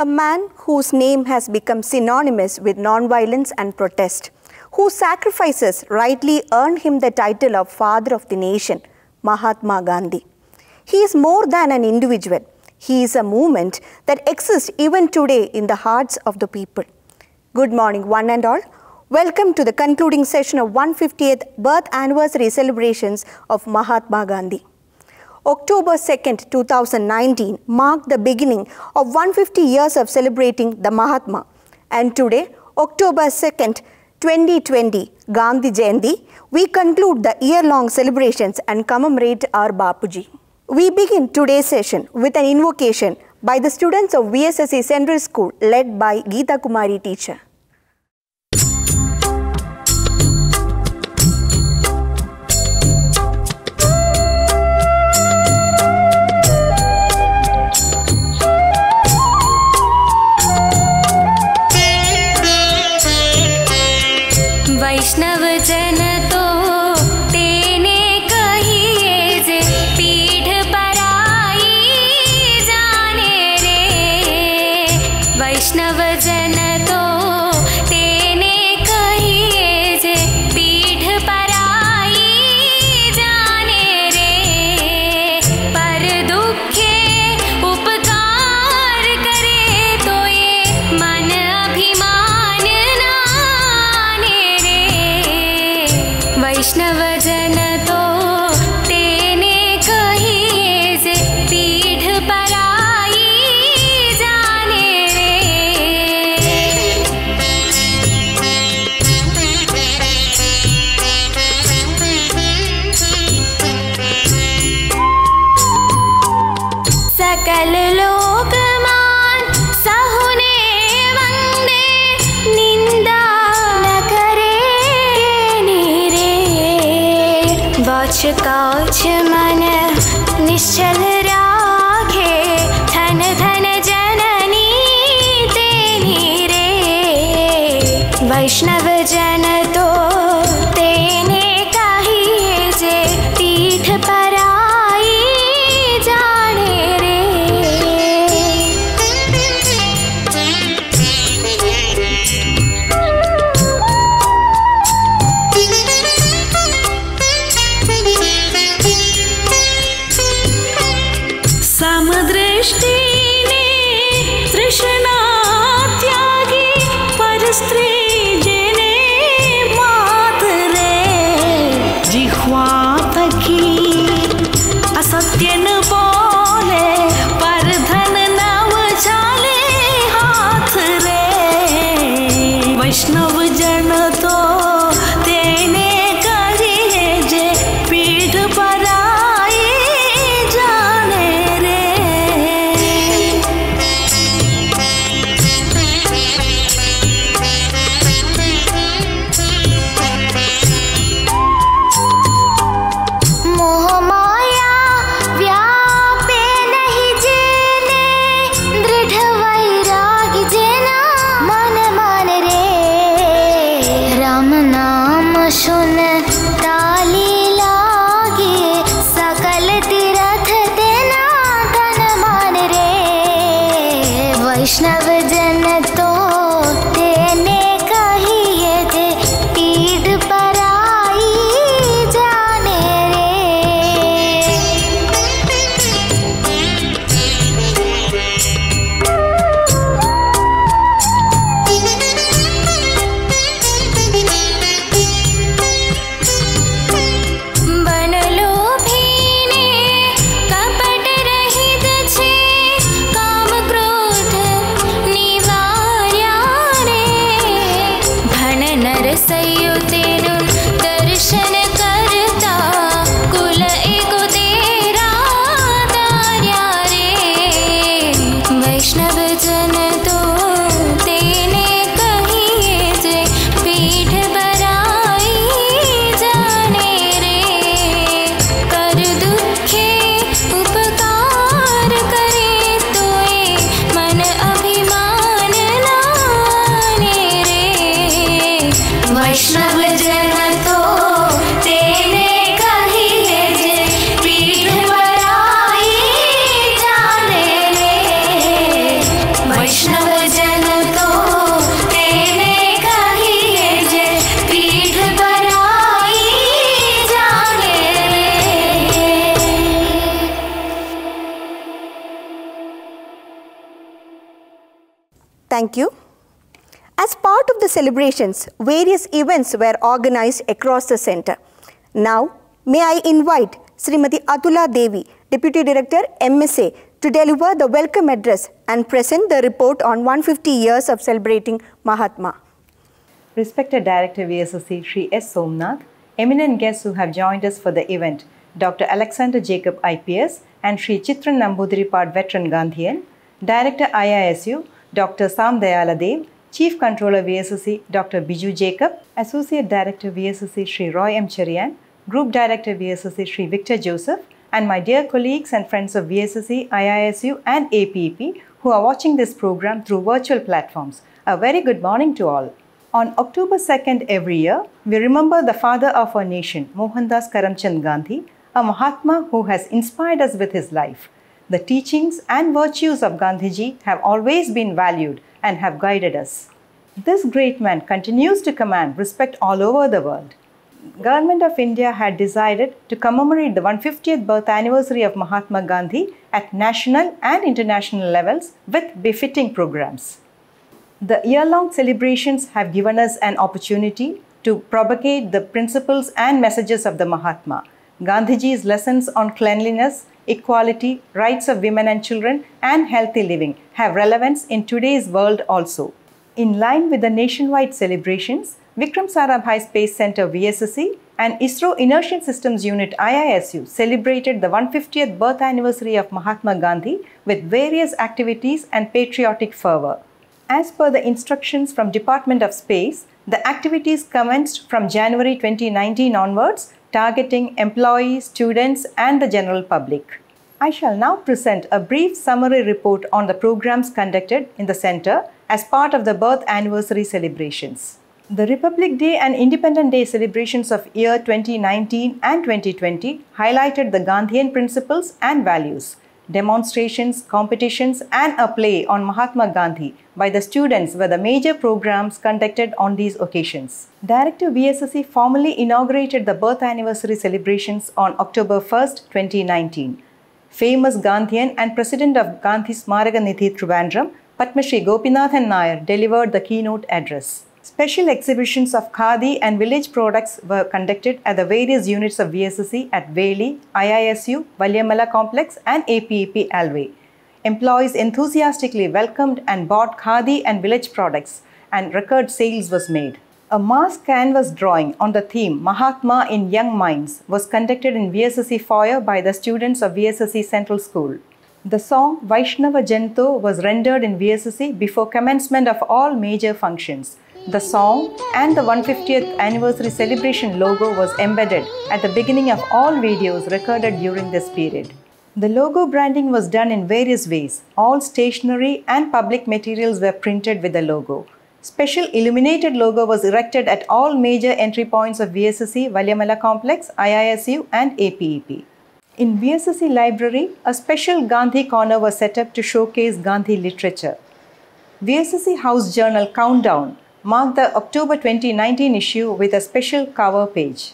A man whose name has become synonymous with nonviolence and protest, whose sacrifices rightly earned him the title of Father of the Nation, Mahatma Gandhi. He is more than an individual. He is a movement that exists even today in the hearts of the people. Good morning, one and all. Welcome to the concluding session of 150th birth anniversary celebrations of Mahatma Gandhi. October 2nd, 2019 marked the beginning of 150 years of celebrating the Mahatma. And today, October 2nd, 2020, Gandhi Jayanti, we conclude the year-long celebrations and commemorate our Bapuji. We begin today's session with an invocation by the students of VSSC Central School led by Geeta Kumari teacher. Celebrations, various events were organized across the center. Now, may I invite Srimati Atula Devi, Deputy Director, MSA, to deliver the welcome address and present the report on 150 years of celebrating Mahatma. Respected Director VSSC Sri S. Somnath, eminent guests who have joined us for the event, Dr. Alexander Jacob IPS and Sri Chitran Nambudripad Veteran Gandhian, Director IISU, Dr. Sam Dayala Dev, Chief Controller VSSC Dr. Biju Jacob, Associate Director VSSC Sri Roy M. Cherian, Group Director VSSC Sri Victor Joseph, and my dear colleagues and friends of VSSC, IISU, and APEP who are watching this program through virtual platforms. A very good morning to all. On October 2nd every year, we remember the father of our nation, Mohandas Karamchand Gandhi, a Mahatma who has inspired us with his life. The teachings and virtues of Gandhiji have always been valued and have guided us. This great man continues to command respect all over the world. Government of India had decided to commemorate the 150th birth anniversary of Mahatma Gandhi at national and international levels with befitting programs. The year long celebrations have given us an opportunity to propagate the principles and messages of the Mahatma. Gandhiji's lessons on cleanliness, equality, rights of women and children, and healthy living have relevance in today's world also. In line with the nationwide celebrations, Vikram Sarabhai Space Center VSSC and ISRO Inertial Systems Unit IISU celebrated the 150th birth anniversary of Mahatma Gandhi with various activities and patriotic fervor. As per the instructions from Department of Space, the activities commenced from January 2019 onwards, targeting employees, students, and the general public. I shall now present a brief summary report on the programs conducted in the center as part of the birth anniversary celebrations. The Republic Day and Independence Day celebrations of year 2019 and 2020 highlighted the Gandhian principles and values. Demonstrations, competitions, and a play on Mahatma Gandhi by the students were the major programs conducted on these occasions. Director VSSC formally inaugurated the birth anniversary celebrations on October 1, 2019. Famous Gandhian and President of Gandhi Smaraka Nidhi Trivandrum, Shri Gopinathan Nair delivered the keynote address. Special exhibitions of khadi and village products were conducted at the various units of VSSC at Veli, IISU, Valiamala Complex, and APEP Alwaye. Employees enthusiastically welcomed and bought khadi and village products, and record sales was made. A mass canvas drawing on the theme Mahatma in Young Minds was conducted in VSSC foyer by the students of VSSC Central School. The song Vaishnava Janto was rendered in VSSC before commencement of all major functions. The song and the 150th anniversary celebration logo was embedded at the beginning of all videos recorded during this period. The logo branding was done in various ways. All stationery and public materials were printed with the logo. Special illuminated logo was erected at all major entry points of VSSC, Valiamala Complex, IISU, and APEP. In VSSC Library, a special Gandhi corner was set up to showcase Gandhi literature. VSSC House Journal Countdown marked the October 2019 issue with a special cover page.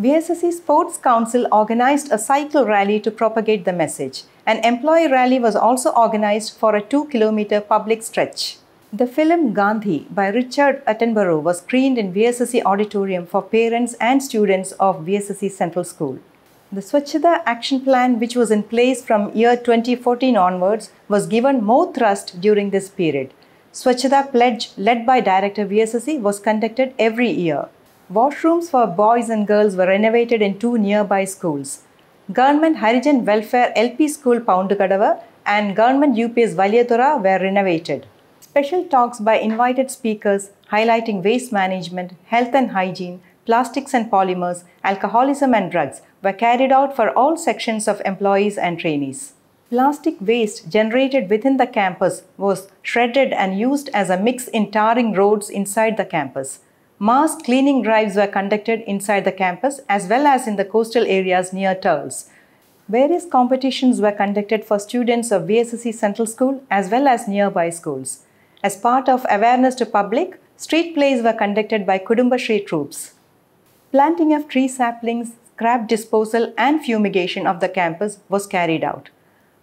VSSC Sports Council organized a cycle rally to propagate the message. An employee rally was also organized for a 2 kilometer public stretch. The film Gandhi by Richard Attenborough was screened in VSSC auditorium for parents and students of VSSC Central School. The Swachhata action plan, which was in place from year 2014 onwards, was given more thrust during this period. Swachhata pledge led by Director VSSC was conducted every year. Washrooms for boys and girls were renovated in two nearby schools. Government Harijan Welfare LP School Poundukadava and Government UPS Valiyathura were renovated. Special talks by invited speakers highlighting waste management, health and hygiene, plastics and polymers, alcoholism and drugs were carried out for all sections of employees and trainees. Plastic waste generated within the campus was shredded and used as a mix in tarring roads inside the campus. Mass cleaning drives were conducted inside the campus as well as in the coastal areas near Turles. Various competitions were conducted for students of VSSC Central School as well as nearby schools. As part of awareness to public, street plays were conducted by Kudumbashree troops. Planting of tree saplings, scrap disposal and fumigation of the campus was carried out.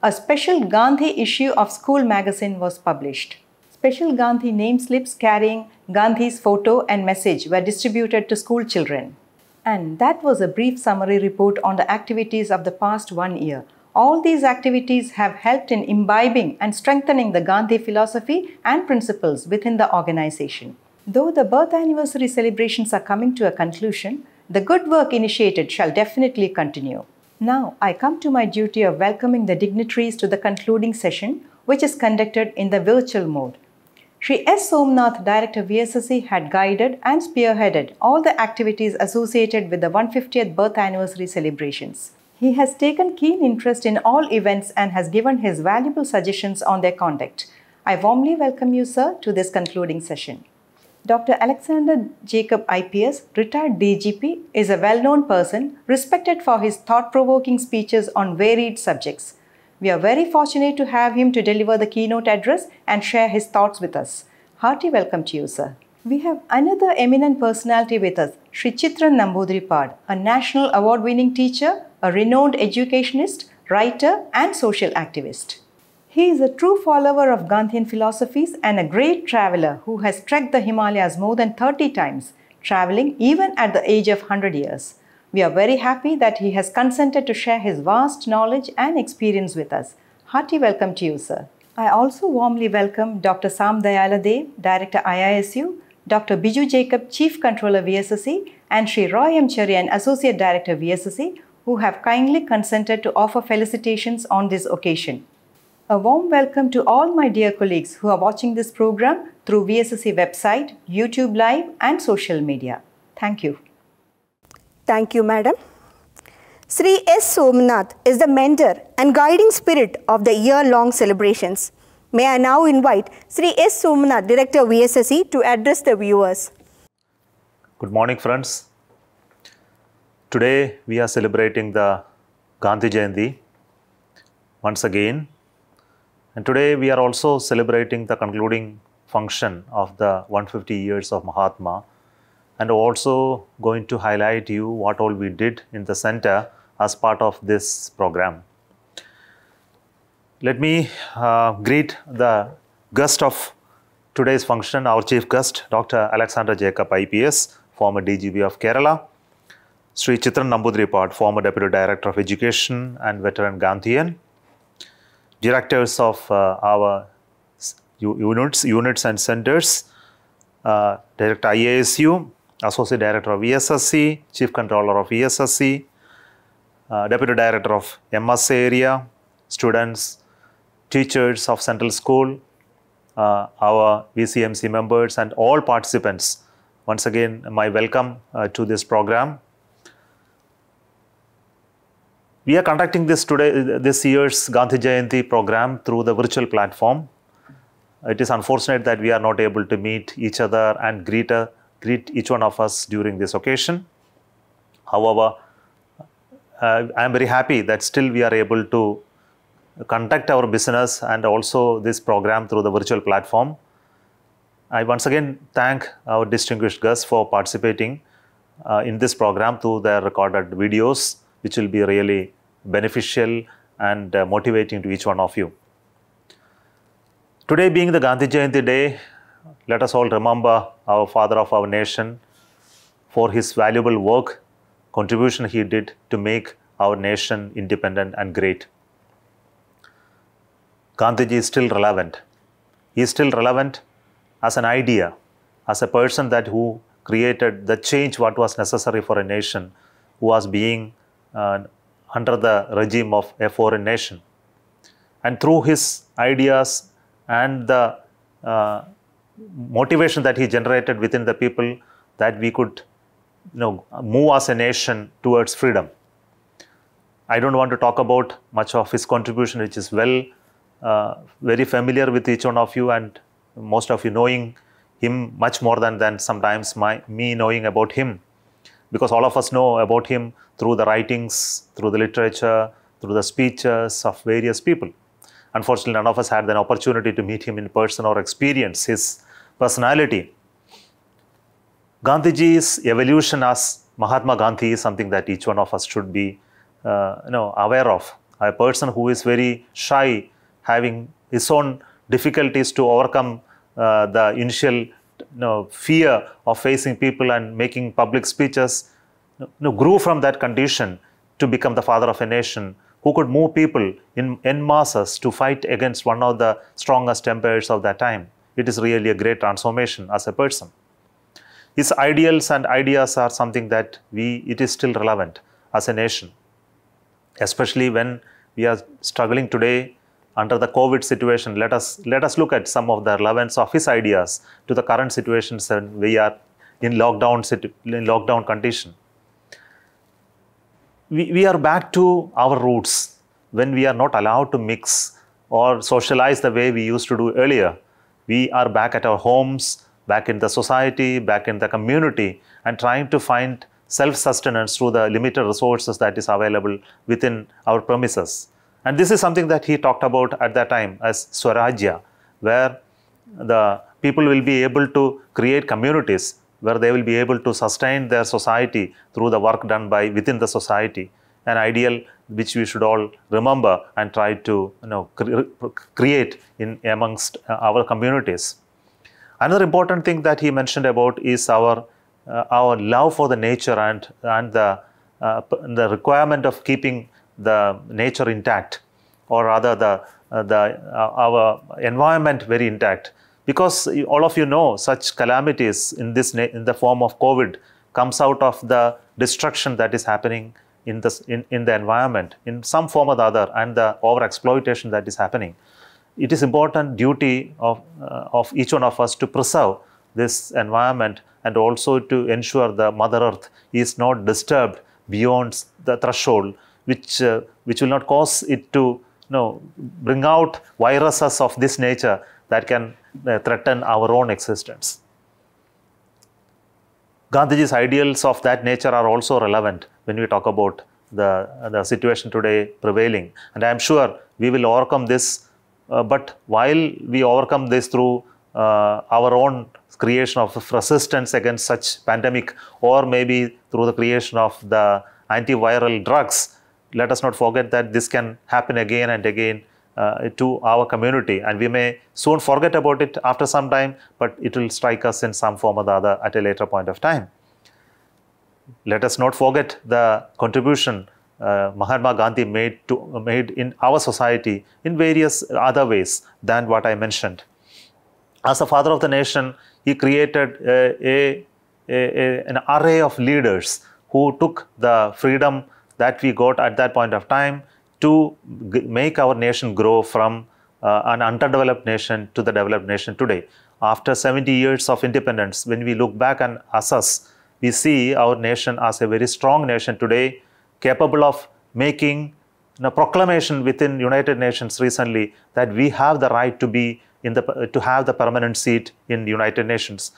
A special Gandhi issue of school magazine was published. Special Gandhi name slips carrying Gandhi's photo and message were distributed to school children. And that was a brief summary report on the activities of the past one year. All these activities have helped in imbibing and strengthening the Gandhi philosophy and principles within the organization. Though the birth anniversary celebrations are coming to a conclusion, the good work initiated shall definitely continue. Now, I come to my duty of welcoming the dignitaries to the concluding session, which is conducted in the virtual mode. Sri S. Somnath, Director VSSC, had guided and spearheaded all the activities associated with the 150th birth anniversary celebrations. He has taken keen interest in all events and has given his valuable suggestions on their conduct. I warmly welcome you, sir, to this concluding session. Dr. Alexander Jacob IPS, retired DGP, is a well known person respected for his thought provoking speeches on varied subjects. We are very fortunate to have him to deliver the keynote address and share his thoughts with us. Hearty welcome to you, sir. We have another eminent personality with us, Sri Chitran Nambudripad, a national award winning teacher, a renowned educationist, writer, and social activist. He is a true follower of Gandhian philosophies and a great traveler who has trekked the Himalayas more than 30 times, traveling even at the age of 100 years. We are very happy that he has consented to share his vast knowledge and experience with us. Hearty welcome to you, sir. I also warmly welcome Dr. Sam Dayaladev, Director IISU, Dr. Biju Jacob, Chief Controller VSSC, and Sri Roy M. Cherian, Associate Director VSSC, who have kindly consented to offer felicitations on this occasion. A warm welcome to all my dear colleagues who are watching this program through VSSC website, YouTube Live, and social media. Thank you. Thank you, madam. Sri S. Somnath is the mentor and guiding spirit of the year long celebrations. May I now invite Sri S. Somnath, Director of VSSC, to address the viewers. Good morning, friends. Today we are celebrating the Gandhi Jayanti once again. And today we are also celebrating the concluding function of the 150 years of Mahatma and also going to highlight you what all we did in the center as part of this program. Let me uh, greet the guest of today's function, our chief guest, Dr. Alexander Jacob IPS, former DGP of Kerala, Sri Chitran Nambudripad, former Deputy Director of Education and veteran Gandhian, directors of uh, our units, units and centers, uh, Director IISU, Associate Director of VSSC, Chief Controller of VSSC, uh, Deputy Director of MS area, students, teachers of Central School, uh, our VCMC members and all participants. Once again, my welcome uh, to this program. We are conducting this today, this year's Gandhi Jayanti program through the virtual platform. It is unfortunate that we are not able to meet each other and greet, uh, greet each one of us during this occasion. However, uh, I am very happy that still we are able to conduct our business and also this program through the virtual platform. I once again thank our distinguished guests for participating uh, in this program through their recorded videos, which will be really beneficial and uh, motivating to each one of you. Today being the Gandhi Jayanti day, let us all remember our father of our nation for his valuable work, contribution he did to make our nation independent and great. Gandhiji is still relevant. He is still relevant as an idea, as a person that who created the change what was necessary for a nation who was being uh, under the regime of a foreign nation. And through his ideas and the uh, motivation that he generated within the people, that we could you know, move as a nation towards freedom. I don't want to talk about much of his contribution, which is well uh, very familiar with each one of you and most of you knowing him much more than, than sometimes my, me knowing about him because all of us know about him through the writings, through the literature, through the speeches of various people. Unfortunately, none of us had an opportunity to meet him in person or experience his personality. Gandhiji's evolution as Mahatma Gandhi is something that each one of us should be uh, you know, aware of. A person who is very shy having his own difficulties to overcome uh, the initial know, fear of facing people and making public speeches, you know, grew from that condition to become the father of a nation who could move people in, in masses to fight against one of the strongest empires of that time. It is really a great transformation as a person. His ideals and ideas are something that we, it is still relevant as a nation, especially when we are struggling today under the COVID situation. Let us, let us look at some of the relevance of his ideas to the current situations we are in lockdown, in lockdown condition we, we are back to our roots when we are not allowed to mix or socialize the way we used to do earlier. We are back at our homes, back in the society, back in the community, and trying to find self sustenance through the limited resources that is available within our premises. And this is something that he talked about at that time as Swarajya, where the people will be able to create communities where they will be able to sustain their society through the work done by within the society. An ideal which we should all remember and try to you know, cre- create in amongst uh, our communities. Another important thing that he mentioned about is our uh, our love for the nature and and the uh, the requirement of keeping the nature intact or rather the uh, the uh, our environment very intact. Because all of you know such calamities in this in the form of covid comes out of the destruction that is happening in this in, in the environment in some form or the other and the over exploitation that is happening. It is important duty of, uh, of each one of us to preserve this environment and also to ensure the mother earth is not disturbed beyond the threshold which uh, which will not cause it to you know, bring out viruses of this nature that can uh, threaten our own existence Gandhiji's ideals of that nature are also relevant when we talk about the, the situation today prevailing. And I am sure we will overcome this. Uh, but while we overcome this through uh, our own creation of resistance against such pandemic, or maybe through the creation of the antiviral drugs, let us not forget that this can happen again and again uh, to our community and we may soon forget about it after some time but it will strike us in some form or the other at a later point of time let us not forget the contribution uh, Mahatma Gandhi made to made in our society in various other ways than what I mentioned. As a father of the nation, he created a, a, a, an array of leaders who took the freedom that we got at that point of time to make our nation grow from uh, an underdeveloped nation to the developed nation today. After 70 years of independence, when we look back and assess, we see our nation as a very strong nation today, capable of making a proclamation within United Nations recently that we have the right to be in the to have the permanent seat in United Nations.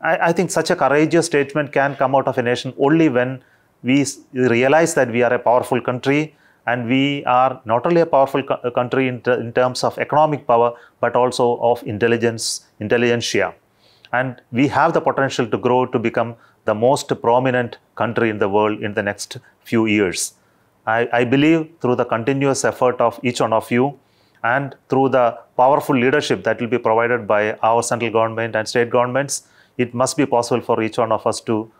I, I think such a courageous statement can come out of a nation only when we realize that we are a powerful country and we are not only a powerful co- uh, country in, in terms of economic power but also of intelligence intelligentsia. And we have the potential to grow to become the most prominent country in the world in the next few years. I, I believe through the continuous effort of each one of you and through the powerful leadership that will be provided by our central government and state governments, it must be possible for each one of us to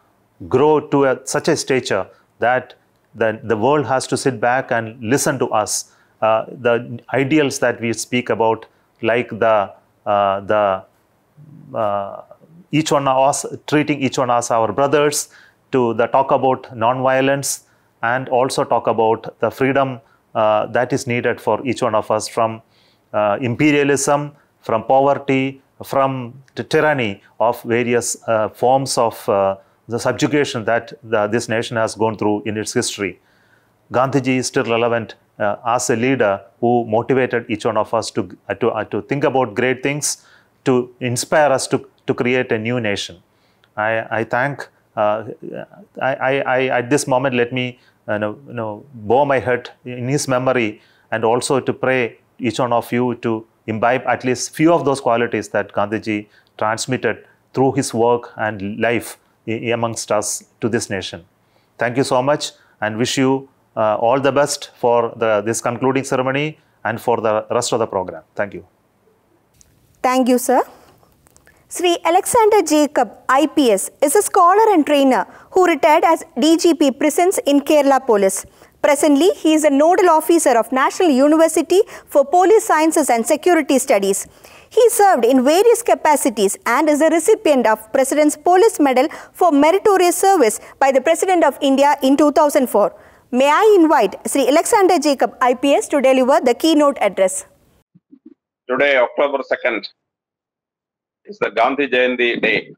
grow to a, such a stature that the, the world has to sit back and listen to us. Uh, the ideals that we speak about, like the, uh, the uh, each one of us treating each one as our brothers, to the talk about non-violence, and also talk about the freedom uh, that is needed for each one of us from uh, imperialism, from poverty, from the tyranny of various uh, forms of the subjugation that the, this nation has gone through in its history. Gandhiji is still relevant uh, as a leader who motivated each one of us to, uh, to, uh, to think about great things, to inspire us to, to create a new nation. I, I thank, uh, I, I, I, at this moment, let me uh, know, you know, bow my head in his memory and also to pray each one of you to imbibe at least few of those qualities that Gandhiji transmitted through his work and life amongst us to this nation. Thank you so much and wish you uh, all the best for the, this concluding ceremony and for the rest of the program. Thank you. Thank you, sir. Sri Alexander Jacob, IPS, is a scholar and trainer who retired as DGP Prisons in Kerala Police. Presently, he is a nodal officer of National University for Police Sciences and Security Studies. He served in various capacities and is a recipient of President's Police Medal for Meritorious Service by the President of India in 2004. May I invite Sri Alexander Jacob, IPS, to deliver the keynote address. Today, October 2nd, is the Gandhi Jayanti day.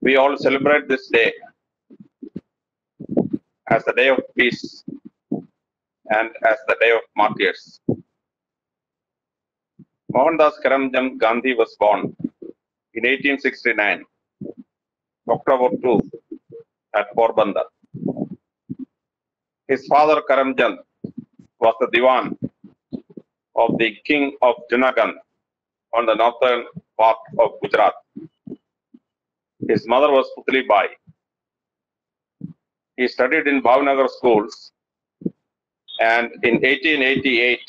We all celebrate this day as the day of peace and as the day of martyrs. Mohandas Karamchand Gandhi was born in 1869, October 2, at Porbandar. His father Karamchand was the Diwan of the king of Junagadh on the northern part of Gujarat. His mother was Putli Bai. He studied in Bhavnagar schools and in 1888,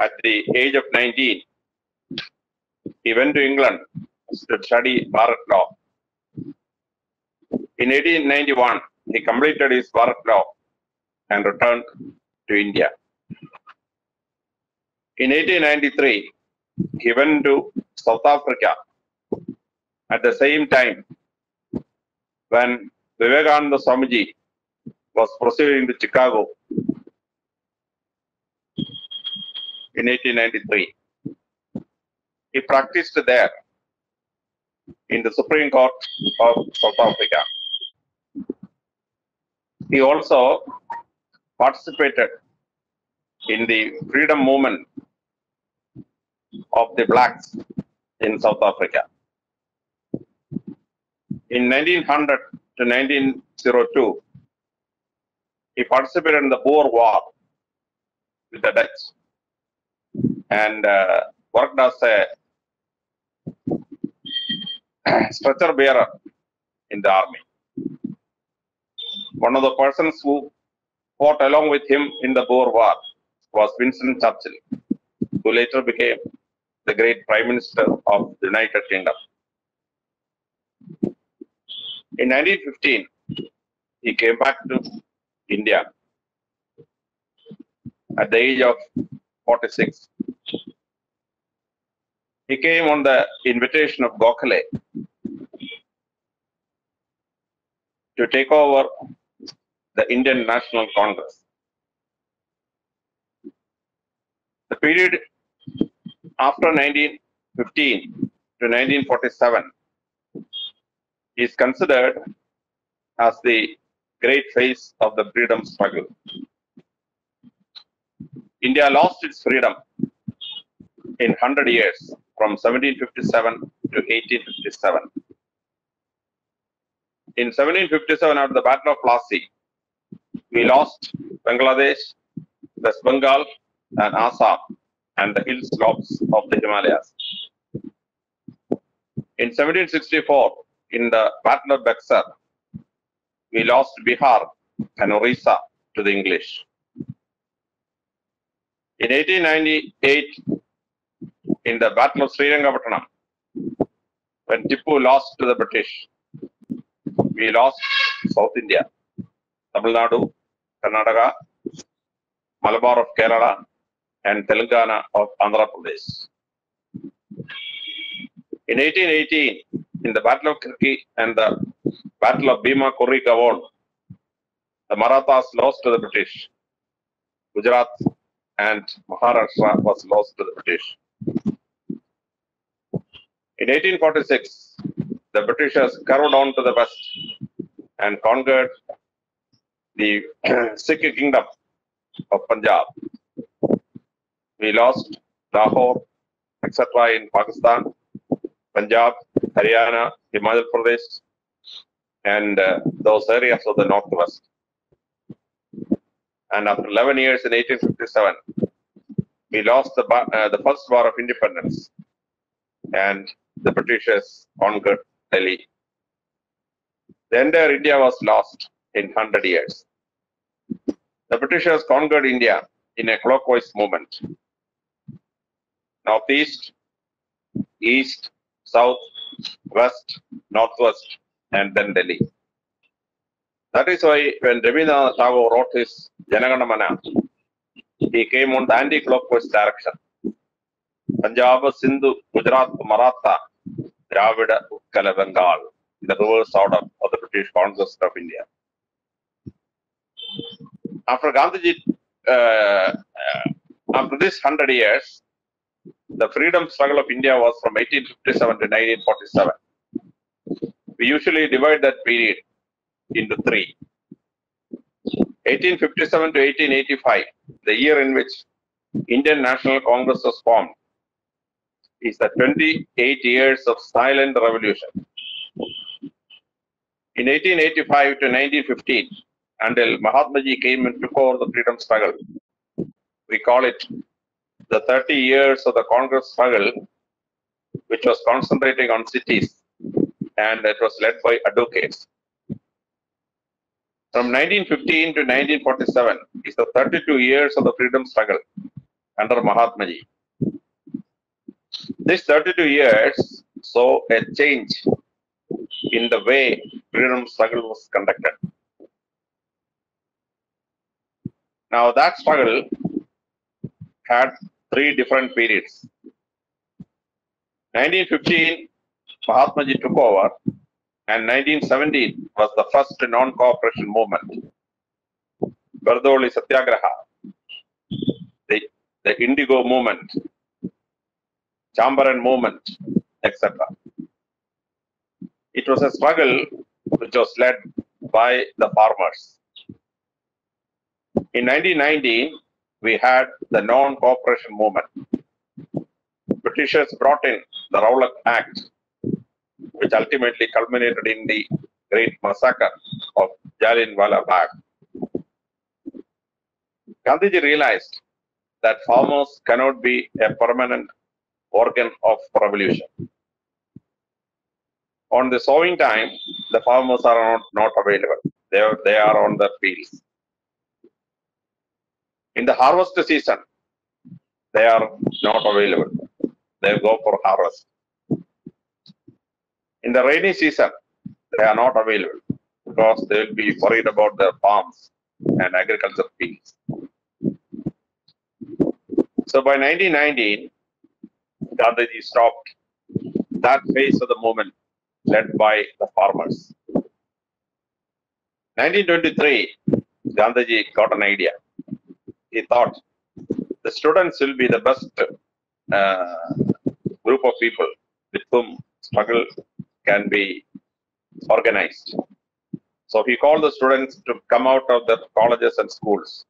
at the age of 19, he went to England to study Bar at law. In 1891, he completed his Bar at law and returned to India. In 1893, he went to South Africa at the same time when Vivekananda Swamiji was proceeding to Chicago in 1893. He practiced there in the Supreme Court of South Africa. He also participated in the freedom movement of the blacks in South Africa. In 1900 to 1902, he participated in the Boer War with the Dutch and uh, worked as a stretcher bearer in the army. One of the persons who fought along with him in the Boer War was Winston Churchill, who later became the great Prime Minister of the United Kingdom. In 1915, he came back to India at the age of 46. He came on the invitation of Gokhale to take over the Indian National Congress. The period after 1915 to 1947 is considered as the great phase of the freedom struggle. India lost its freedom in 100 years from 1757 to 1857. In 1757, after the Battle of Plassey, we lost Bangladesh, West Bengal, and Assam, and the hill slopes of the Himalayas. In 1764, in the Battle of Buxar, we lost Bihar and Orissa to the English. In 1898, in the Battle of Srirangapatnam, when Tipu lost to the British, we lost South India, Tamil Nadu, Karnataka, Malabar of Kerala, and Telangana of Andhra Pradesh. In 1818, in the Battle of Kirki and the Battle of Bhima Kori the Marathas lost to the British. Gujarat and Maharashtra was lost to the British. In 1846, the Britishers curved on to the west and conquered the Sikh kingdom of Punjab. We lost Lahore, etc. in Pakistan, Punjab, Haryana, Himachal Pradesh, and uh, those areas of the northwest. And after 11 years in 1857, we lost the, uh, the first war of independence, and the Britishers conquered Delhi. The entire India was lost in 100 years. The Britishers conquered India in a clockwise movement. Northeast, east, south, west, northwest, and then Delhi. That is why when Rabindranath Tagore wrote his Janaganamana, he came on the anti-clockwise direction. Punjab, Sindhu, Gujarat, Maratha, Dravida, Utkala, Bengal, the reverse order of the British conquest of India. After Gandhiji, uh, uh, after this hundred years, the freedom struggle of India was from 1857 to 1947. We usually divide that period into three. 1857 to 1885, the year in which Indian National Congress was formed, is the 28 years of silent revolution. In 1885 to 1915, until Mahatma Ji came and took over the freedom struggle, we call it the 30 years of the Congress struggle, which was concentrating on cities and it was led by advocates. From 1915 to 1947 is the 32 years of the freedom struggle under Mahatma Ji. This 32 years saw a change in the way freedom struggle was conducted. Now that struggle had three different periods. 1915, Mahatma Ji took over, and 1917 was the first non-cooperation movement. Bardoli Satyagraha, the, the Indigo movement, Champaran movement, etc. It was a struggle which was led by the farmers. In 1919, we had the non-cooperation movement. Britishers brought in the Rowlatt Act, which ultimately culminated in the great massacre of Jallianwala Bagh. Gandhiji realized that farmers cannot be a permanent organ of revolution. On the sowing time, the farmers are not, not available. They are, they are on the fields. In the harvest season, they are not available. They go for harvest. In the rainy season, they are not available because they will be worried about their farms and agriculture fields. So by 1919, Gandhiji stopped that phase of the movement led by the farmers. 1923, Gandhiji got an idea. He thought the students will be the best uh, group of people with whom struggle can be organized. So he called the students to come out of their colleges and schools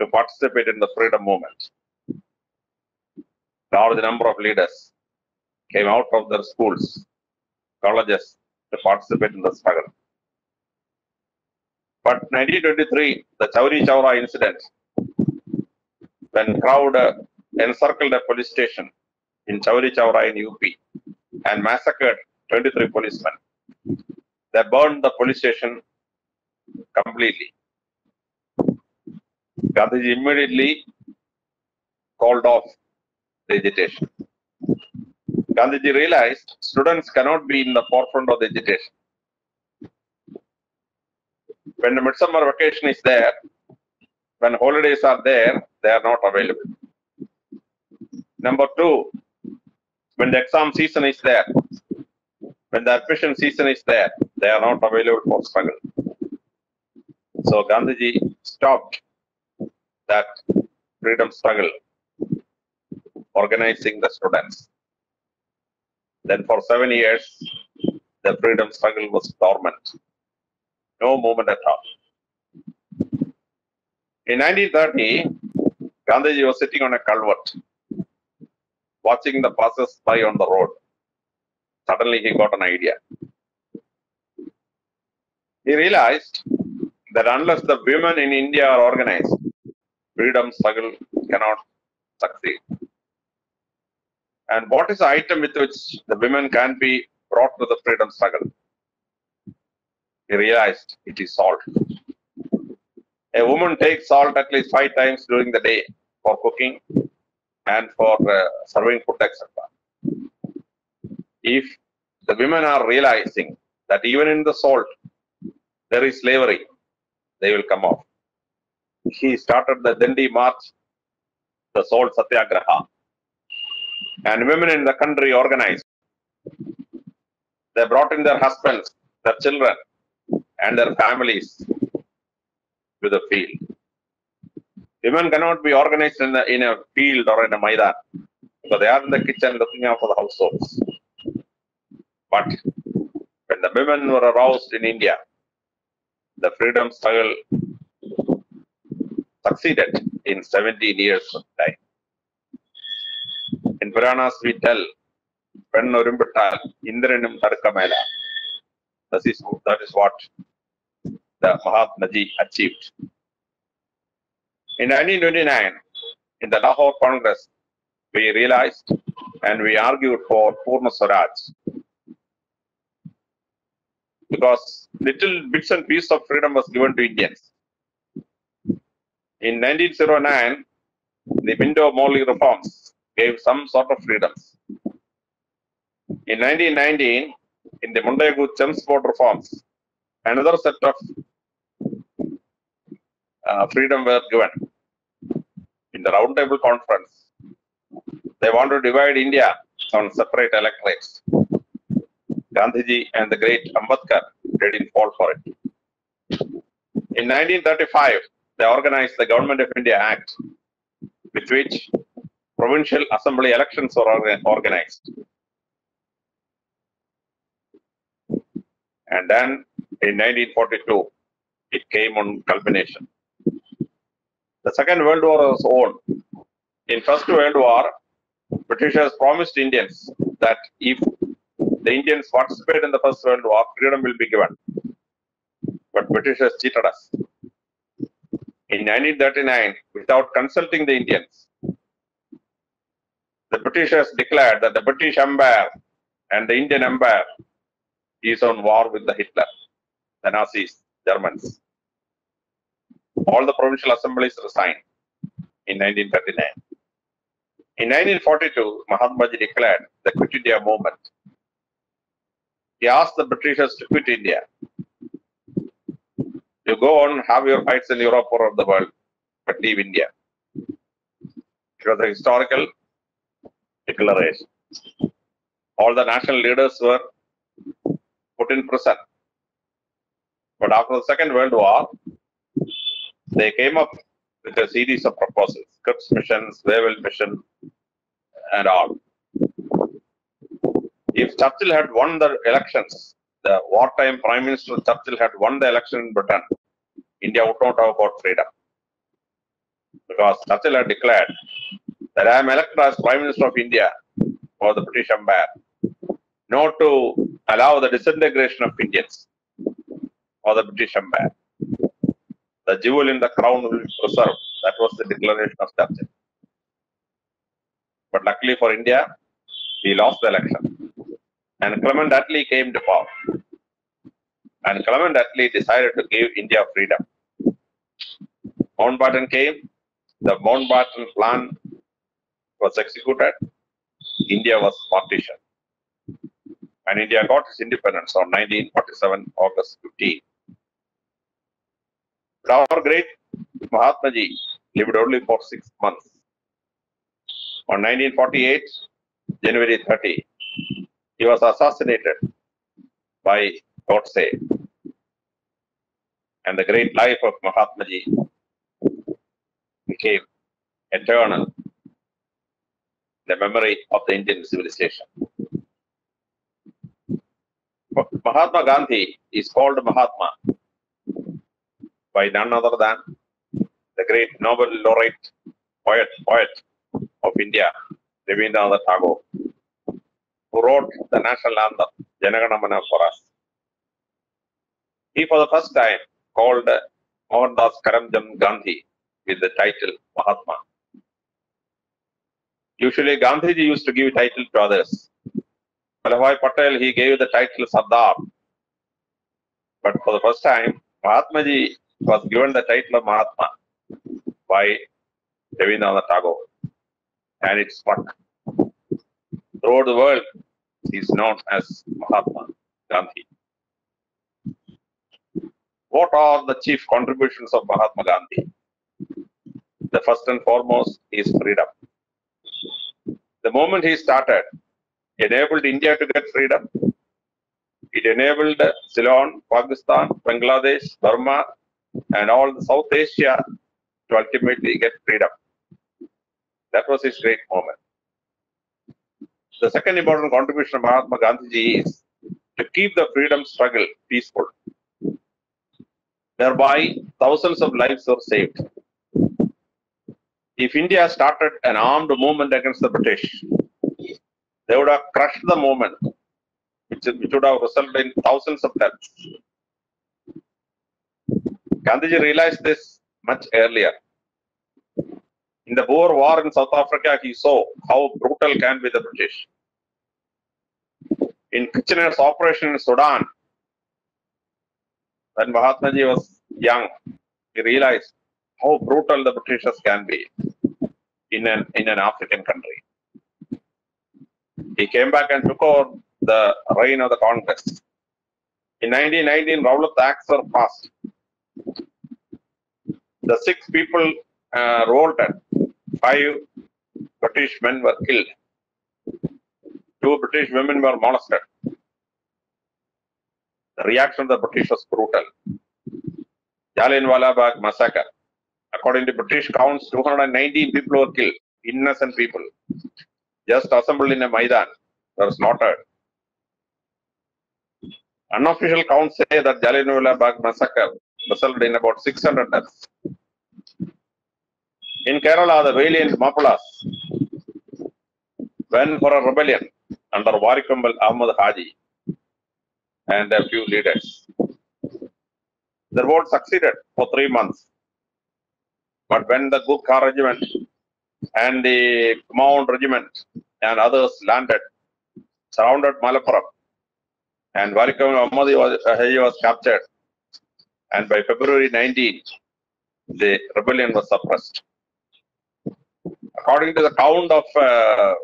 to participate in the freedom movement. Large number of leaders came out of their schools, colleges to participate in the struggle. But 1923, the Chauri Chaura incident, when crowd uh, encircled a police station in Chauri Chaura in UP and massacred 23 policemen. They burned the police station completely. Gandhiji immediately called off the agitation. Gandhiji realized students cannot be in the forefront of the agitation. When the midsummer vacation is there, when holidays are there, they are not available. Number two, when the exam season is there, when the admission season is there, they are not available for struggle. So Gandhiji stopped that freedom struggle, organizing the students. Then for seven years, the freedom struggle was dormant. No movement at all. In 1930, Gandhiji was sitting on a culvert, watching the passers by on the road. Suddenly he got an idea. He realized that unless the women in India are organized, freedom struggle cannot succeed. And what is the item with which the women can be brought to the freedom struggle? He realized it is salt. A woman takes salt at least five times during the day for cooking and for uh, serving food, etc. if the women are realizing that even in the salt there is slavery, they will come off. He started the Dandi March, the salt satyagraha, and women in the country organized. They brought in their husbands, their children, and their families to the field. Women cannot be organized in, the, in a field or in a maidan because they are in the kitchen looking after the households. But when the women were aroused in India, the freedom struggle succeeded in 17 years of time. In Puranas, we tell, പെൺ ഒരുമ്പിട്ടാൽ ഇന്ദ്രനും തടുക്കമേല That is, that is what the Mahatma Ji achieved. In 1929, in the Lahore Congress, we realized and we argued for Purna Swaraj because little bits and pieces of freedom was given to Indians. In 1909, the Minto Morley reforms gave some sort of freedoms. In 1919, in the Mundayagu Chems reforms, another set of uh, freedom were given. In the Roundtable Conference, they want to divide India on separate electorates. Gandhiji and the great Ambedkar didn't fall for it. In 1935, they organized the Government of India Act, with which provincial assembly elections were organized. And then in 1942, it came on culmination. The Second World War was on. In First World War, Britishers promised Indians that if the Indians participate in the First World War, freedom will be given. But Britishers cheated us. In 1939, without consulting the Indians, the Britishers declared that the British Empire and the Indian Empire is on war with the Hitler, the Nazis, Germans. All the provincial assemblies resigned in 1939. In 1942, Mahatma Ji declared the Quit India movement. He asked the Britishers to quit India. You go on, have your fights in Europe or the world, but leave India. It was a historical declaration. All the national leaders were put in prison. But after the Second World War, they came up with a series of proposals, Cripps missions, Wavell mission, and all. If Churchill had won the elections, the wartime Prime Minister Churchill had won the election in Britain, India would not have got freedom. Because Churchill had declared that I am elected as Prime Minister of India for the British Empire, not to allow the disintegration of Indians or the British Empire. The jewel in the crown will be preserved. That was the declaration of Churchill. But luckily for India, he lost the election. And Clement Attlee came to power. And Clement Attlee decided to give India freedom. Mountbatten came, the Mountbatten plan was executed, India was partitioned. And India got its independence on 1947, August 15. But our great Mahatma Ji lived only for six months. On 1948, January 30, he was assassinated by Godse. And the great life of Mahatma Ji became eternal the memory of the Indian civilization. Mahatma Gandhi is called Mahatma by none other than the great Nobel laureate poet, poet of India, Rabindranath Tagore, who wrote the national anthem, Janaganamana for us. He, for the first time, called Mohandas Karamchand Gandhi with the title Mahatma. Usually, Gandhiji used to give title to others. Patel, he gave the title Sardar. But for the first time, Mahatma Ji was given the title of Mahatma by Rabindranath Tagore. And it stuck. Throughout the world, is known as Mahatma Gandhi. What are the chief contributions of Mahatma Gandhi? The first and foremost is freedom. The moment he started, enabled India to get freedom. It enabled Ceylon, Pakistan, Bangladesh, Burma, and all South Asia to ultimately get freedom. That was his great moment. The second important contribution of Mahatma Gandhi is to keep the freedom struggle peaceful. Thereby, thousands of lives were saved. If India started an armed movement against the British, they would have crushed the movement, which, which would have resulted in thousands of deaths. Gandhiji realized this much earlier. In the Boer War in South Africa, he saw how brutal can be the British. In Kitchener's operation in Sudan, when Mahatma Ji was young, he realized how brutal the Britishers can be in an, in an African country. He came back and took over the reign of the conquest. In 1919, Rowlatt Acts were passed. The six people uh, revolted. Five British men were killed. Two British women were molested. The reaction of the British was brutal. Jallianwala Bagh massacre. According to British counts, 219 people were killed, innocent people, just assembled in a Maidan, were slaughtered. Unofficial counts say that Jallianwala Bagh massacre resulted in about 600 deaths. In Kerala, the valiant Mappilas went for a rebellion under Warikumbal Ahmad Haji and a few leaders. The revolt succeeded for three months. But when the Gurkha regiment and the Command regiment and others landed, surrounded Malappuram, and Warikumbal Ahmad was, was captured, and by February 19, the rebellion was suppressed. According to the count of uh,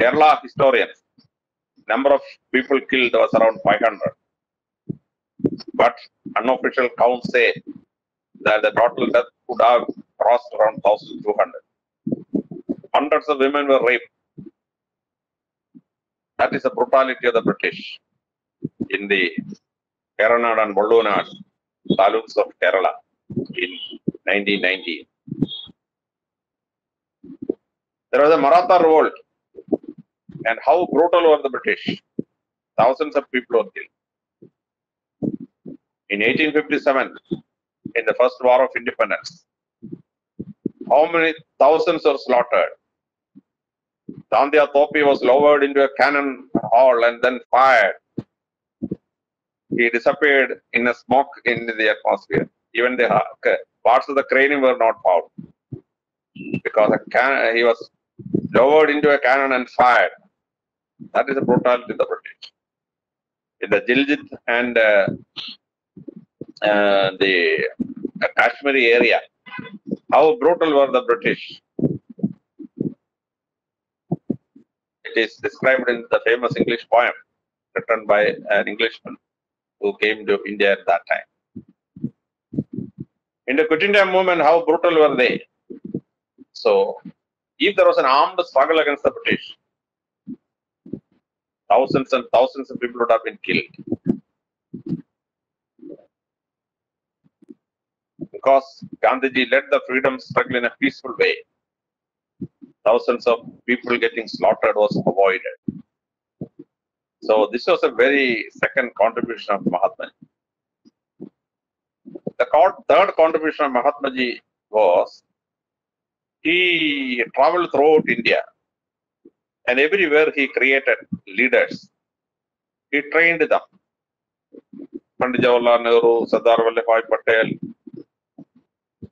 Kerala historians, number of people killed was around 500. But unofficial counts say that the total death would have crossed around 1,200. Hundreds of women were raped. That is the brutality of the British in the Keranad and Vallunad taluks of Kerala in 1919. There was a Maratha revolt, and how brutal were the British? Thousands of people were killed. In 1857, in the first war of independence, how many thousands were slaughtered? Tantia Tope was lowered into a cannon hall and then fired. He disappeared in a smoke in the atmosphere. Even the uh, parts of the cranium were not found because can- he was lowered into a cannon and fired. That is the brutality of the British. In the Gilgit and uh, uh, the uh, Kashmiri area, how brutal were the British? It is described in the famous English poem written by an Englishman who came to India at that time. In the Quit India movement, how brutal were they? So, if there was an armed struggle against the British, thousands and thousands of people would have been killed. Because Gandhiji led the freedom struggle in a peaceful way, thousands of people getting slaughtered was avoided. So this was a very second contribution of Mahatma. The third contribution of Mahatma Ji was he traveled throughout India and everywhere he created leaders. He trained them. Pandit Jawaharlal Nehru, Sardar Vallabhbhai Patel,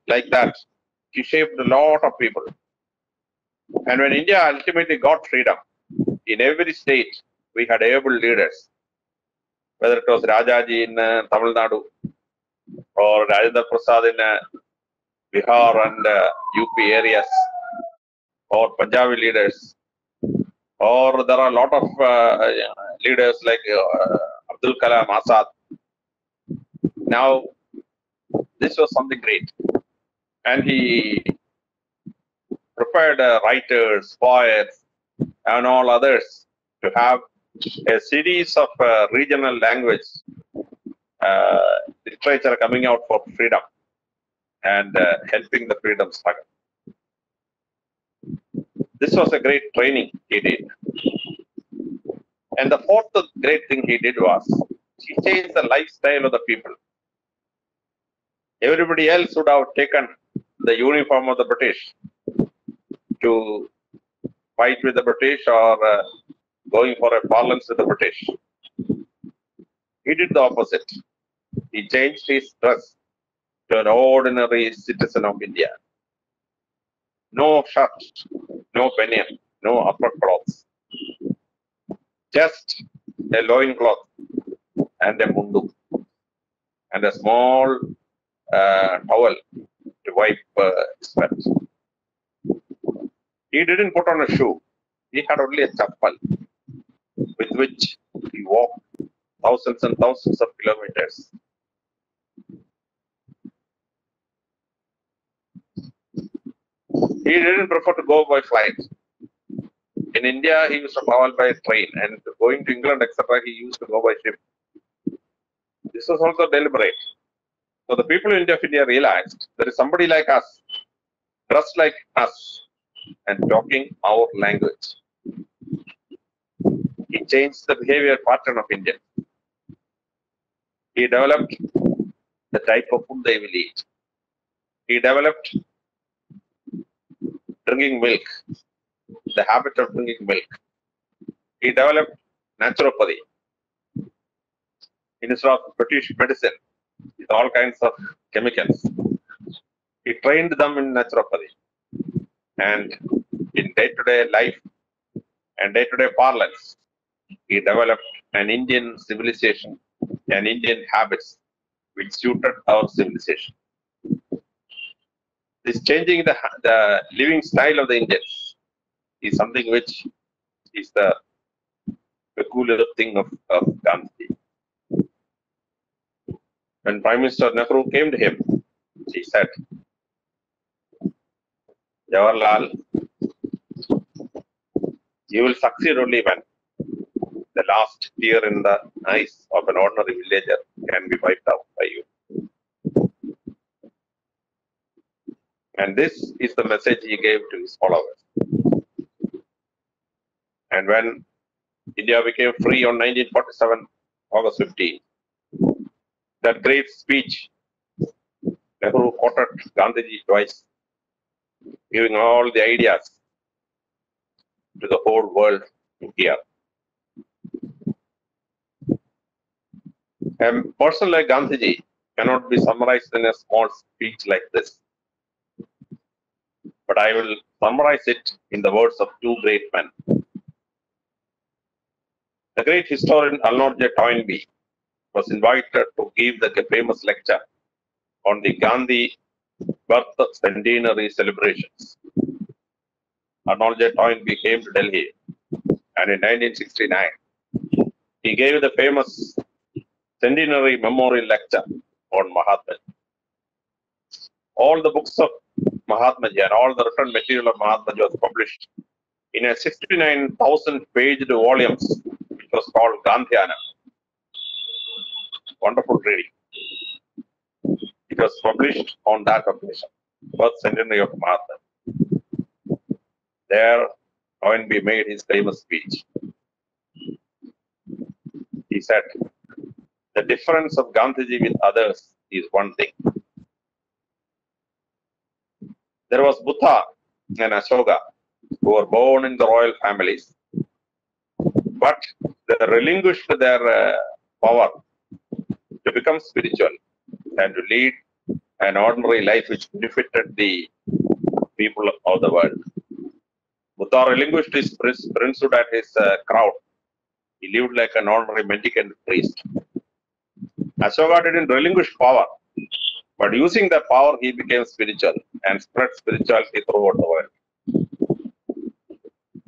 like that. He shaped a lot of people. And when India ultimately got freedom, in every state we had able leaders, whether it was Rajaji in uh, Tamil Nadu or Rajendra Prasad in uh, Bihar and uh, UP areas, or Punjabi leaders, Or there are a lot of uh, leaders like uh, Abdul Kalam Azad. Now, this was something great. And he prepared uh, writers, poets, and all others to have a series of uh, regional language uh, literature coming out for freedom and uh, helping the freedom struggle. This was a great training he did. And the fourth great thing he did was he changed the lifestyle of the people. Everybody else would have taken the uniform of the British to fight with the British or uh, going for a balance with the British. He did the opposite. He changed his dress to an ordinary citizen of India. No shirt, no banyan, no upper clothes. Just a loin cloth and a mundu and a small uh, towel to wipe uh, sweat. He didn't put on a shoe. He had only a chappal with which he walked thousands and thousands of kilometers. He didn't prefer to go by flight. In India, he used to travel by train, and going to England, etc., he used to go by ship. This was also deliberate. So the people in India India realized there is somebody like us, dressed like us, and talking our language. He changed the behavior pattern of India. He developed the type of food they will eat. He developed drinking milk, the habit of drinking milk. He developed naturopathy instead of British medicine with all kinds of chemicals. He trained them in naturopathy and in day-to-day life and day-to-day parlance, he developed an Indian civilization and Indian habits which suited our civilization. This changing the, the living style of the Indians is something which is the peculiar thing of, of Gandhi. When Prime Minister Nehru came to him, he said, Jawaharlal, you will succeed only when the last tear in the eyes of an ordinary villager can be wiped out by you. And this is the message he gave to his followers. And when India became free on 1947, August 15, that great speech, Nehru quoted Gandhiji twice, giving all the ideas to the whole world to hear. A person like Gandhiji cannot be summarized in a small speech like this. But I will summarize it in the words of two great men. The great historian Arnold J. Toynbee was invited to give the famous lecture on the Gandhi birth centenary celebrations. Arnold J. Toynbee came to Delhi and in 1969 he gave the famous centenary memorial lecture on Mahatma. All the books of Mahatma and all the written material of Mahatma was published in a 69,000 page volumes, which was called Gandhiana. Wonderful reading. It was published on that occasion, birth centenary of Mahatma. There, Toynbee made his famous speech. He said, the difference of Gandhiji with others is one thing. There was Buddha and Ashoka who were born in the royal families, but they relinquished their uh, power to become spiritual and to lead an ordinary life which benefited the people of the world. Buddha relinquished his princehood and his uh, crown. He lived like an ordinary mendicant priest. Ashoka didn't relinquish power, but using that power, he became spiritual and spread spirituality throughout the world.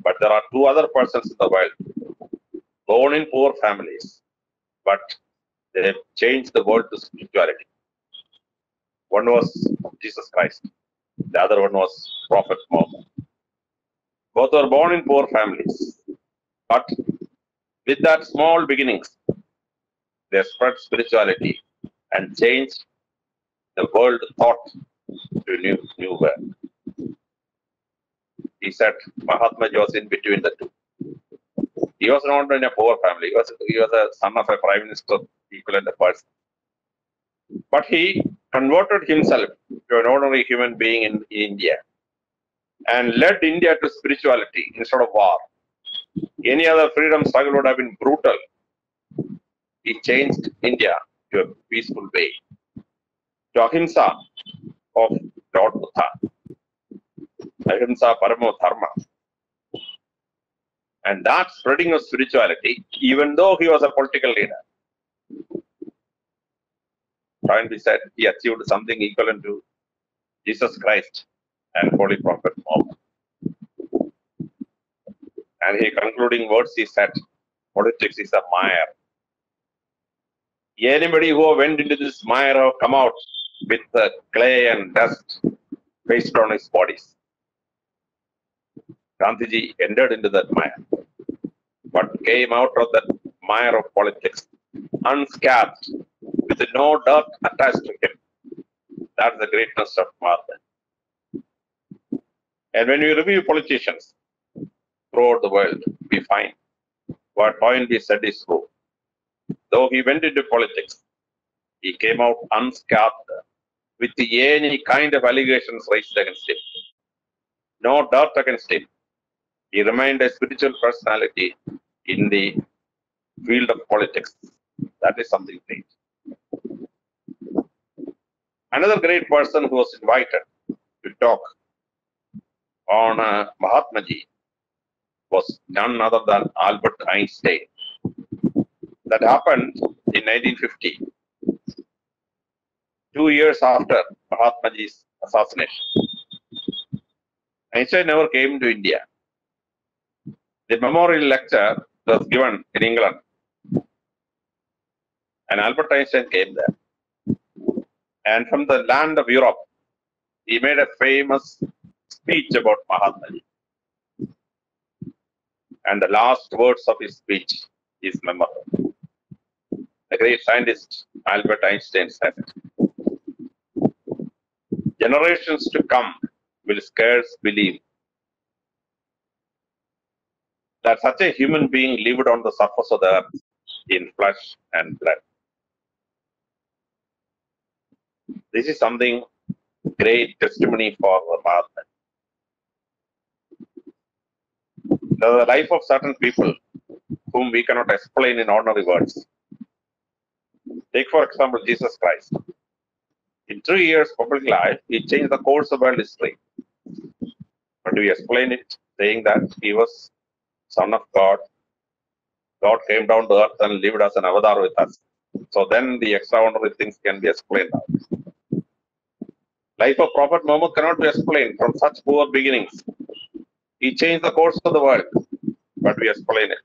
But there are two other persons in the world born in poor families, but they have changed the world to spirituality. One was Jesus Christ, the other one was Prophet Muhammad. Both were born in poor families, but with that small beginnings, they spread spirituality and changed the world thought a new, new world. He said Mahatma was in between the two. He was not in a poor family. He was, he was a son of a prime minister, equivalent person. But he converted himself to an ordinary human being in, in India and led India to spirituality instead of war. Any other freedom struggle would have been brutal. He changed India to a peaceful way, to ahimsa of Lord Buddha, ahimsa paramo dharma. And that spreading of spirituality, even though he was a political leader, Brian said he achieved something equivalent to Jesus Christ and Holy Prophet Muhammad. And he concluding words he said, politics is a mire. Anybody who went into this mire have come out with the clay and dust pasted on his bodies. Gandhiji entered into that mire, but came out of that mire of politics unscathed, with no dirt attached to him. That's the greatness of Mahatma. And when we review politicians throughout the world, we find what Toynbee said is true. Though he went into politics, he came out unscathed with any kind of allegations raised against him. No doubt against him. He remained a spiritual personality in the field of politics. That is something great. Another great person who was invited to talk on uh, Mahatmaji was none other than Albert Einstein. That happened in 1950, two years after Mahatmaji's assassination. Einstein never came to India. The memorial lecture was given in England, and Albert Einstein came there. And from the land of Europe, he made a famous speech about Mahatmaji. And the last words of his speech is memorable. The great scientist Albert Einstein said, Generations to come will scarce believe that such a human being lived on the surface of the earth in flesh and blood. This is something great testimony for Mahatma. The life of certain people whom we cannot explain in ordinary words. Take, for example, Jesus Christ. In three years public life, he changed the course of world history. But we explain it saying that he was Son of God. God came down to earth and lived as an avatar with us. So then the extraordinary things can be explained. Life of Prophet Muhammad cannot be explained from such poor beginnings. He changed the course of the world, but we explain it.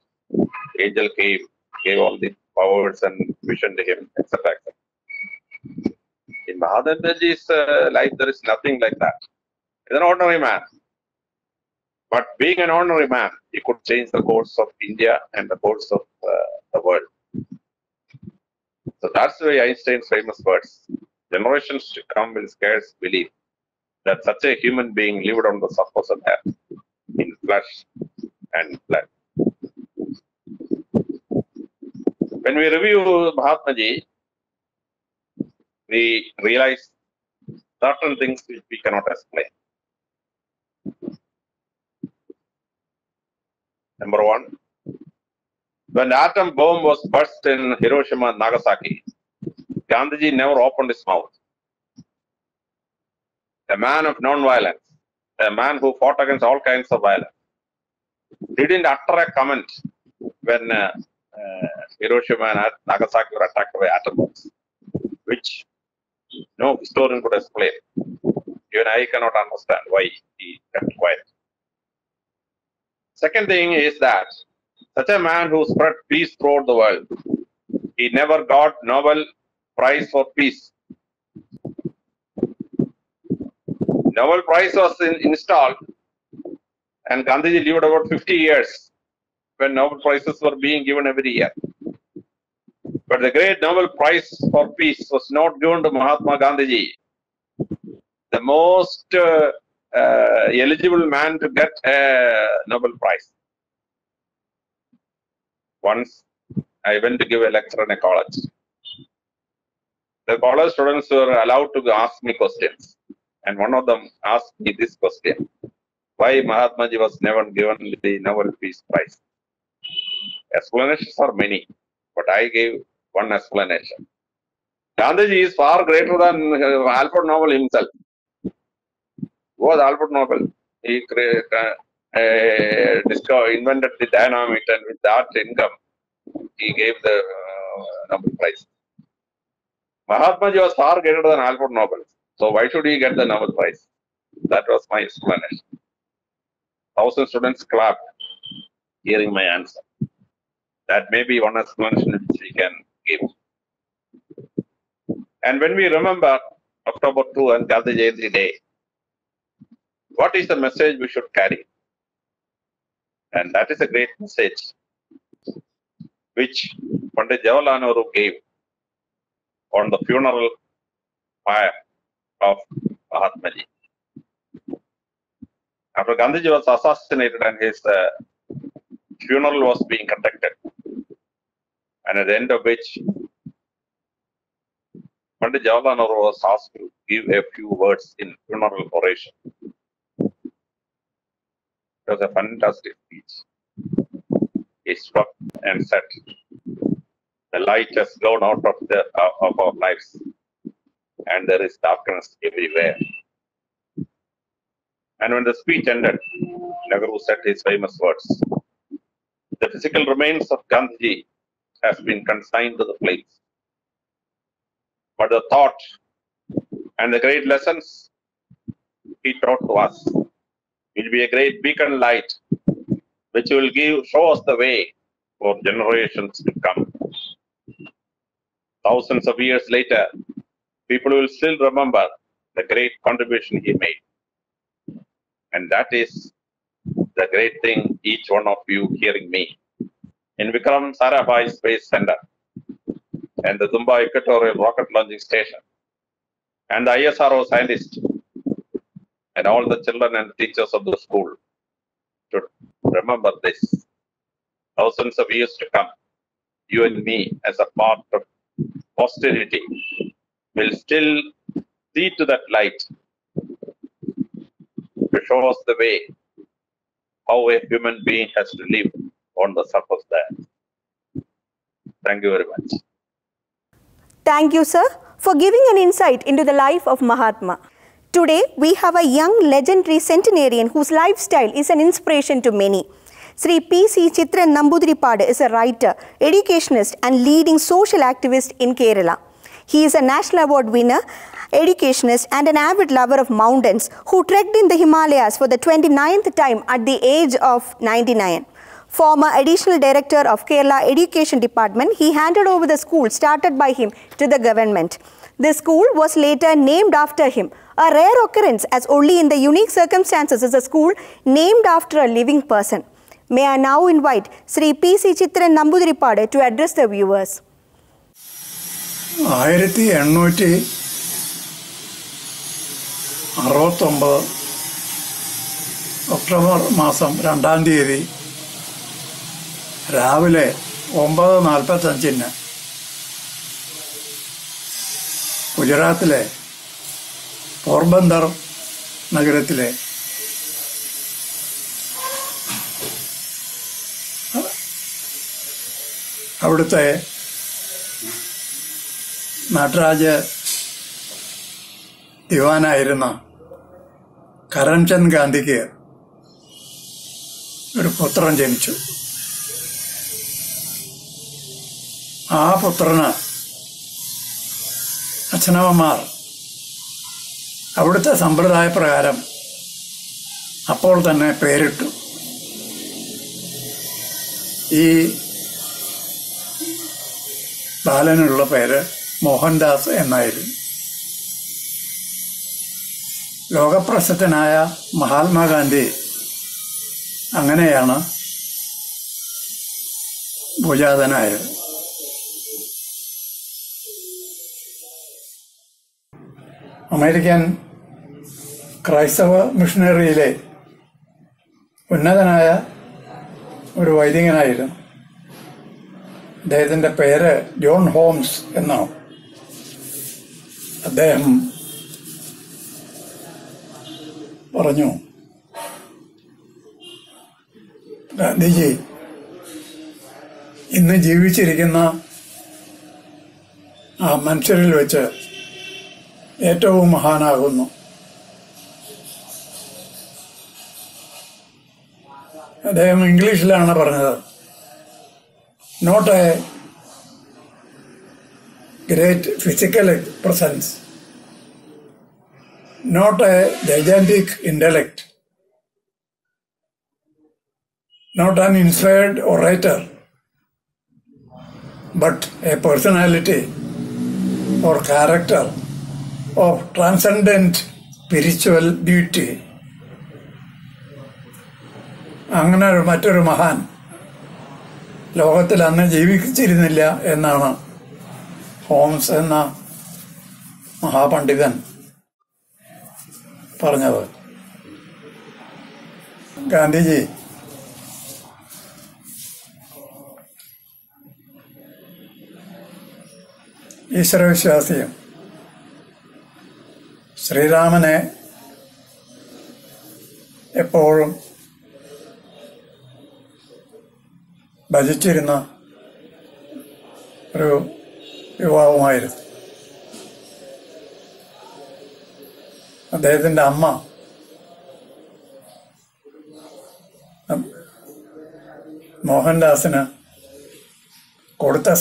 Angel came, gave all the powers and vision to him, etc. etc. In Mahatmaji's uh, life, there is nothing like that. He's an ordinary man. But being an ordinary man, he could change the course of India and the course of uh, the world. So that's why Einstein's famous words. Generations to come will scarce believe that such a human being lived on the surface of earth in flesh and blood. When we review Mahatma Mahatmaji, we realize certain things which we cannot explain. Number one, when the atom bomb was burst in Hiroshima and Nagasaki, Gandhiji never opened his mouth. A man of non-violence, a man who fought against all kinds of violence, didn't utter a comment when uh, uh, Hiroshima and Nagasaki were attacked by atom bombs, which no historian could explain. Even I cannot understand why he kept quiet. Second thing is that such a man who spread peace throughout the world, he never got Nobel Prize for Peace. Nobel Prize was in- installed, and Gandhiji lived about 50 years when Nobel Prizes were being given every year. But the great Nobel Prize for Peace was not given to Mahatma Gandhiji, the most uh, uh, eligible man to get a Nobel Prize. Once I went to give a lecture in a college. The college students were allowed to ask me questions, and one of them asked me this question: Why Mahatma Ji was never given the Nobel Peace Prize? Explanations are many, but I gave one explanation. Gandhiji is far greater than uh, Alfred Nobel himself. Who was Alfred Nobel? He cre- uh, uh, discovered, invented the dynamite, and with that income, he gave the uh, Nobel Prize. Mahatma Ji was far greater than Alfred Nobel. So why should he get the Nobel Prize? That was my explanation. Thousand students clapped, hearing my answer. That may be one explanation which we can And when we remember October 2 and Gandhi Jayanti Day, what is the message we should carry? And that is a great message which Pandit Jawaharlal Nehru gave on the funeral pyre of Mahatma Ji. After Gandhiji was assassinated and his uh, funeral was being conducted, and at the end of which Pandit Jawaharlal Nehru was asked to give a few words in funeral oration. It was a fantastic speech. He spoke and said, "The light has gone out of the uh, of our lives, and there is darkness everywhere." And when the speech ended, Nehru said his famous words: "The physical remains of Gandhiji has been consigned to the flames, but the thought and the great lessons he taught to us will be a great beacon light which will give show us the way for generations to come. Thousands of years later, people will still remember the great contribution he made. And that is the great thing, each one of you hearing me. In Vikram Sarabhai Space Center and the Thumba Equatorial Rocket Launching Station and the ISRO scientists and all the children and teachers of the school should remember this. Thousands of years to come, you and me, as a part of posterity, will still see to that light to show us the way how a human being has to live on the surface there. Thank you very much. Thank you, sir, for giving an insight into the life of Mahatma. Today, we have a young legendary centenarian whose lifestyle is an inspiration to many. Sri P.C. Chitran Nambudripad is a writer, educationist, and leading social activist in Kerala. He is a national award winner, educationist, and an avid lover of mountains who trekked in the Himalayas for the 29th time at the age of 99 Former additional director of Kerala Education Department, he handed over the school started by him to the government. The school was later named after him, a rare occurrence as only in the unique circumstances is a school named after a living person. May I now invite Sri P.C. Chitran Nambudripade to address the viewers. ആയിരത്തി എണ്ണൂറ്റി അറുപത്തൊമ്പത് October മാസം രണ്ടാം തീയതി രാവിലെ ഒമ്പത് നാൽപ്പത്തഞ്ചിന് ഗുജറാത്തിലെ പോർബന്ദർ നഗരത്തിലെ അവിടുത്തെ നടരാജ് ദിവാനായിരുന്ന കരംചന്ദ് ഗാന്ധിക്ക് ഒരു പുത്രൻ ജനിച്ചു. ആ പുത്രന് അച്ഛനമ്മമാർ അവിടുത്തെ സമ്പ്രദായ പ്രകാരം അപ്പോൾ തന്നെ പേരിട്ടു. ഈ ബാലനുള്ള പേര് മോഹൻദാസ് എന്നായിരുന്നു. ലോകപ്രസിദ്ധനായ മഹാത്മാഗാന്ധി അങ്ങനെയാണ് ഭുജാതനായത്. അമേരിക്കൻ ക്രൈസ്തവ മിഷണറിയിലെ ഉന്നതനായ ഒരു വൈദികനായിരുന്നു. അദ്ദേഹത്തിന്റെ പേര് ജോൺ ഹോംസ് എന്നാണ്. അദ്ദേഹം പറഞ്ഞു ഗാന്ധിജി ഇന്ന് ജീവിച്ചിരിക്കുന്ന ആ മനുഷ്യരിൽ വെച്ച് ഏറ്റവും മഹാനാകുന്നു അദ്ദേഹം ഇംഗ്ലീഷിലാണ് പറഞ്ഞത് not a great physical presence not a gigantic intellect not an inspired orator but a personality or character of transcendent spiritual beauty. അങ്ങനെ മറ്റൊരു മഹാൻ. ലോകത്തിൽ അന്ന് ജീവിച്ചിരുന്നില്ല എന്നാണ് ഹോംസ് എന്ന മഹാപണ്ഡിതൻ പറഞ്ഞത്. ഗാന്ധിജി ഈശ്വരവിശ്വാസിയും ശ്രീരാമനെ എപ്പോഴും ഭജിച്ചിരുന്ന ഒരു യുവാവുമായിരുന്നു. അദ്ദേഹത്തിന്റെ അമ്മ മോഹൻദാസിന് കൊടുത്ത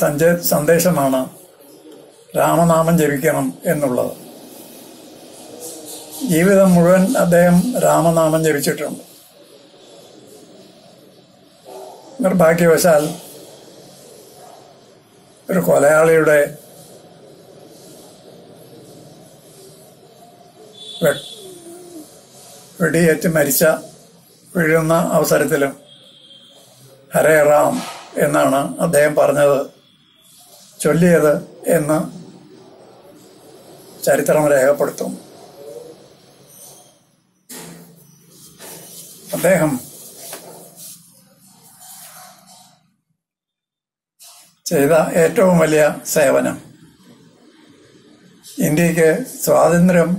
സന്ദേശമാണ് രാമനാമം ജപിക്കണം എന്നുള്ളത്. ജീവിതം മുഴുവൻ അദ്ദേഹം രാമനാമം ജപിച്ചിട്ടുണ്ട്. നിർഭാഗ്യവശാൽ ഒരു കൊലയാളിയുടെ വെടിയേറ്റ് മരിച്ച വീഴുന്ന അവസരത്തിലും ഹരേ റാം എന്നാണ് അദ്ദേഹം പറഞ്ഞത്. ചൊല്ലിയത് എന്ന് ചരിത്രം രേഖപ്പെടുത്തും അദ്ദേഹം ചെയ്ത ഏറ്റവും വലിയ സേവനം. ഇന്ത്യയ്ക്ക് സ്വാതന്ത്ര്യം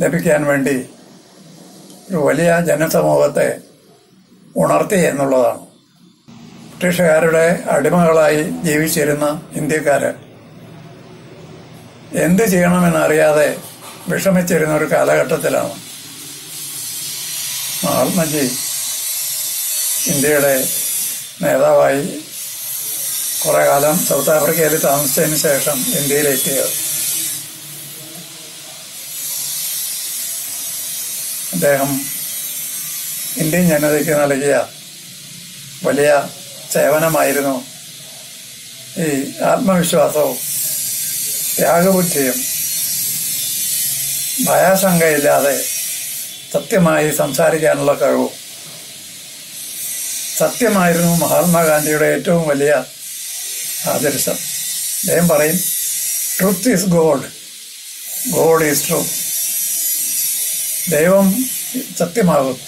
ലഭിക്കാൻ വേണ്ടി ഒരു വലിയ ജനസമൂഹത്തെ ഉണർത്തി എന്നുള്ളതാണ്. ബ്രിട്ടീഷുകാരുടെ അടിമകളായി ജീവിച്ചിരുന്ന ഇന്ത്യക്കാർ എന്ത് ചെയ്യണമെന്നറിയാതെ വിഷമിച്ചിരുന്ന ഒരു കാലഘട്ടത്തിലാണ്. മഹാത്മജി ഇന്ത്യയുടെ നേതാവായി കുറേ കാലം സൗത്ത് ആഫ്രിക്കയിൽ താമസിച്ചതിന് ശേഷം ഇന്ത്യയിലെത്തിയത്. അദ്ദേഹം ഇന്ത്യൻ ജനതയ്ക്ക് നൽകിയ വലിയ സേവനമായിരുന്നു ഈ ആത്മവിശ്വാസവും ത്യാഗബുദ്ധിയും. ഭയാശങ്കയില്ലാതെ സത്യമായി സംസാരിക്കാനുള്ള കഴിവും. സത്യമായിരുന്നു മഹാത്മാഗാന്ധിയുടെ ഏറ്റവും വലിയ ആദർശം. അദ്ദേഹം പറയും truth is God God is truth ദൈവം സത്യമാകും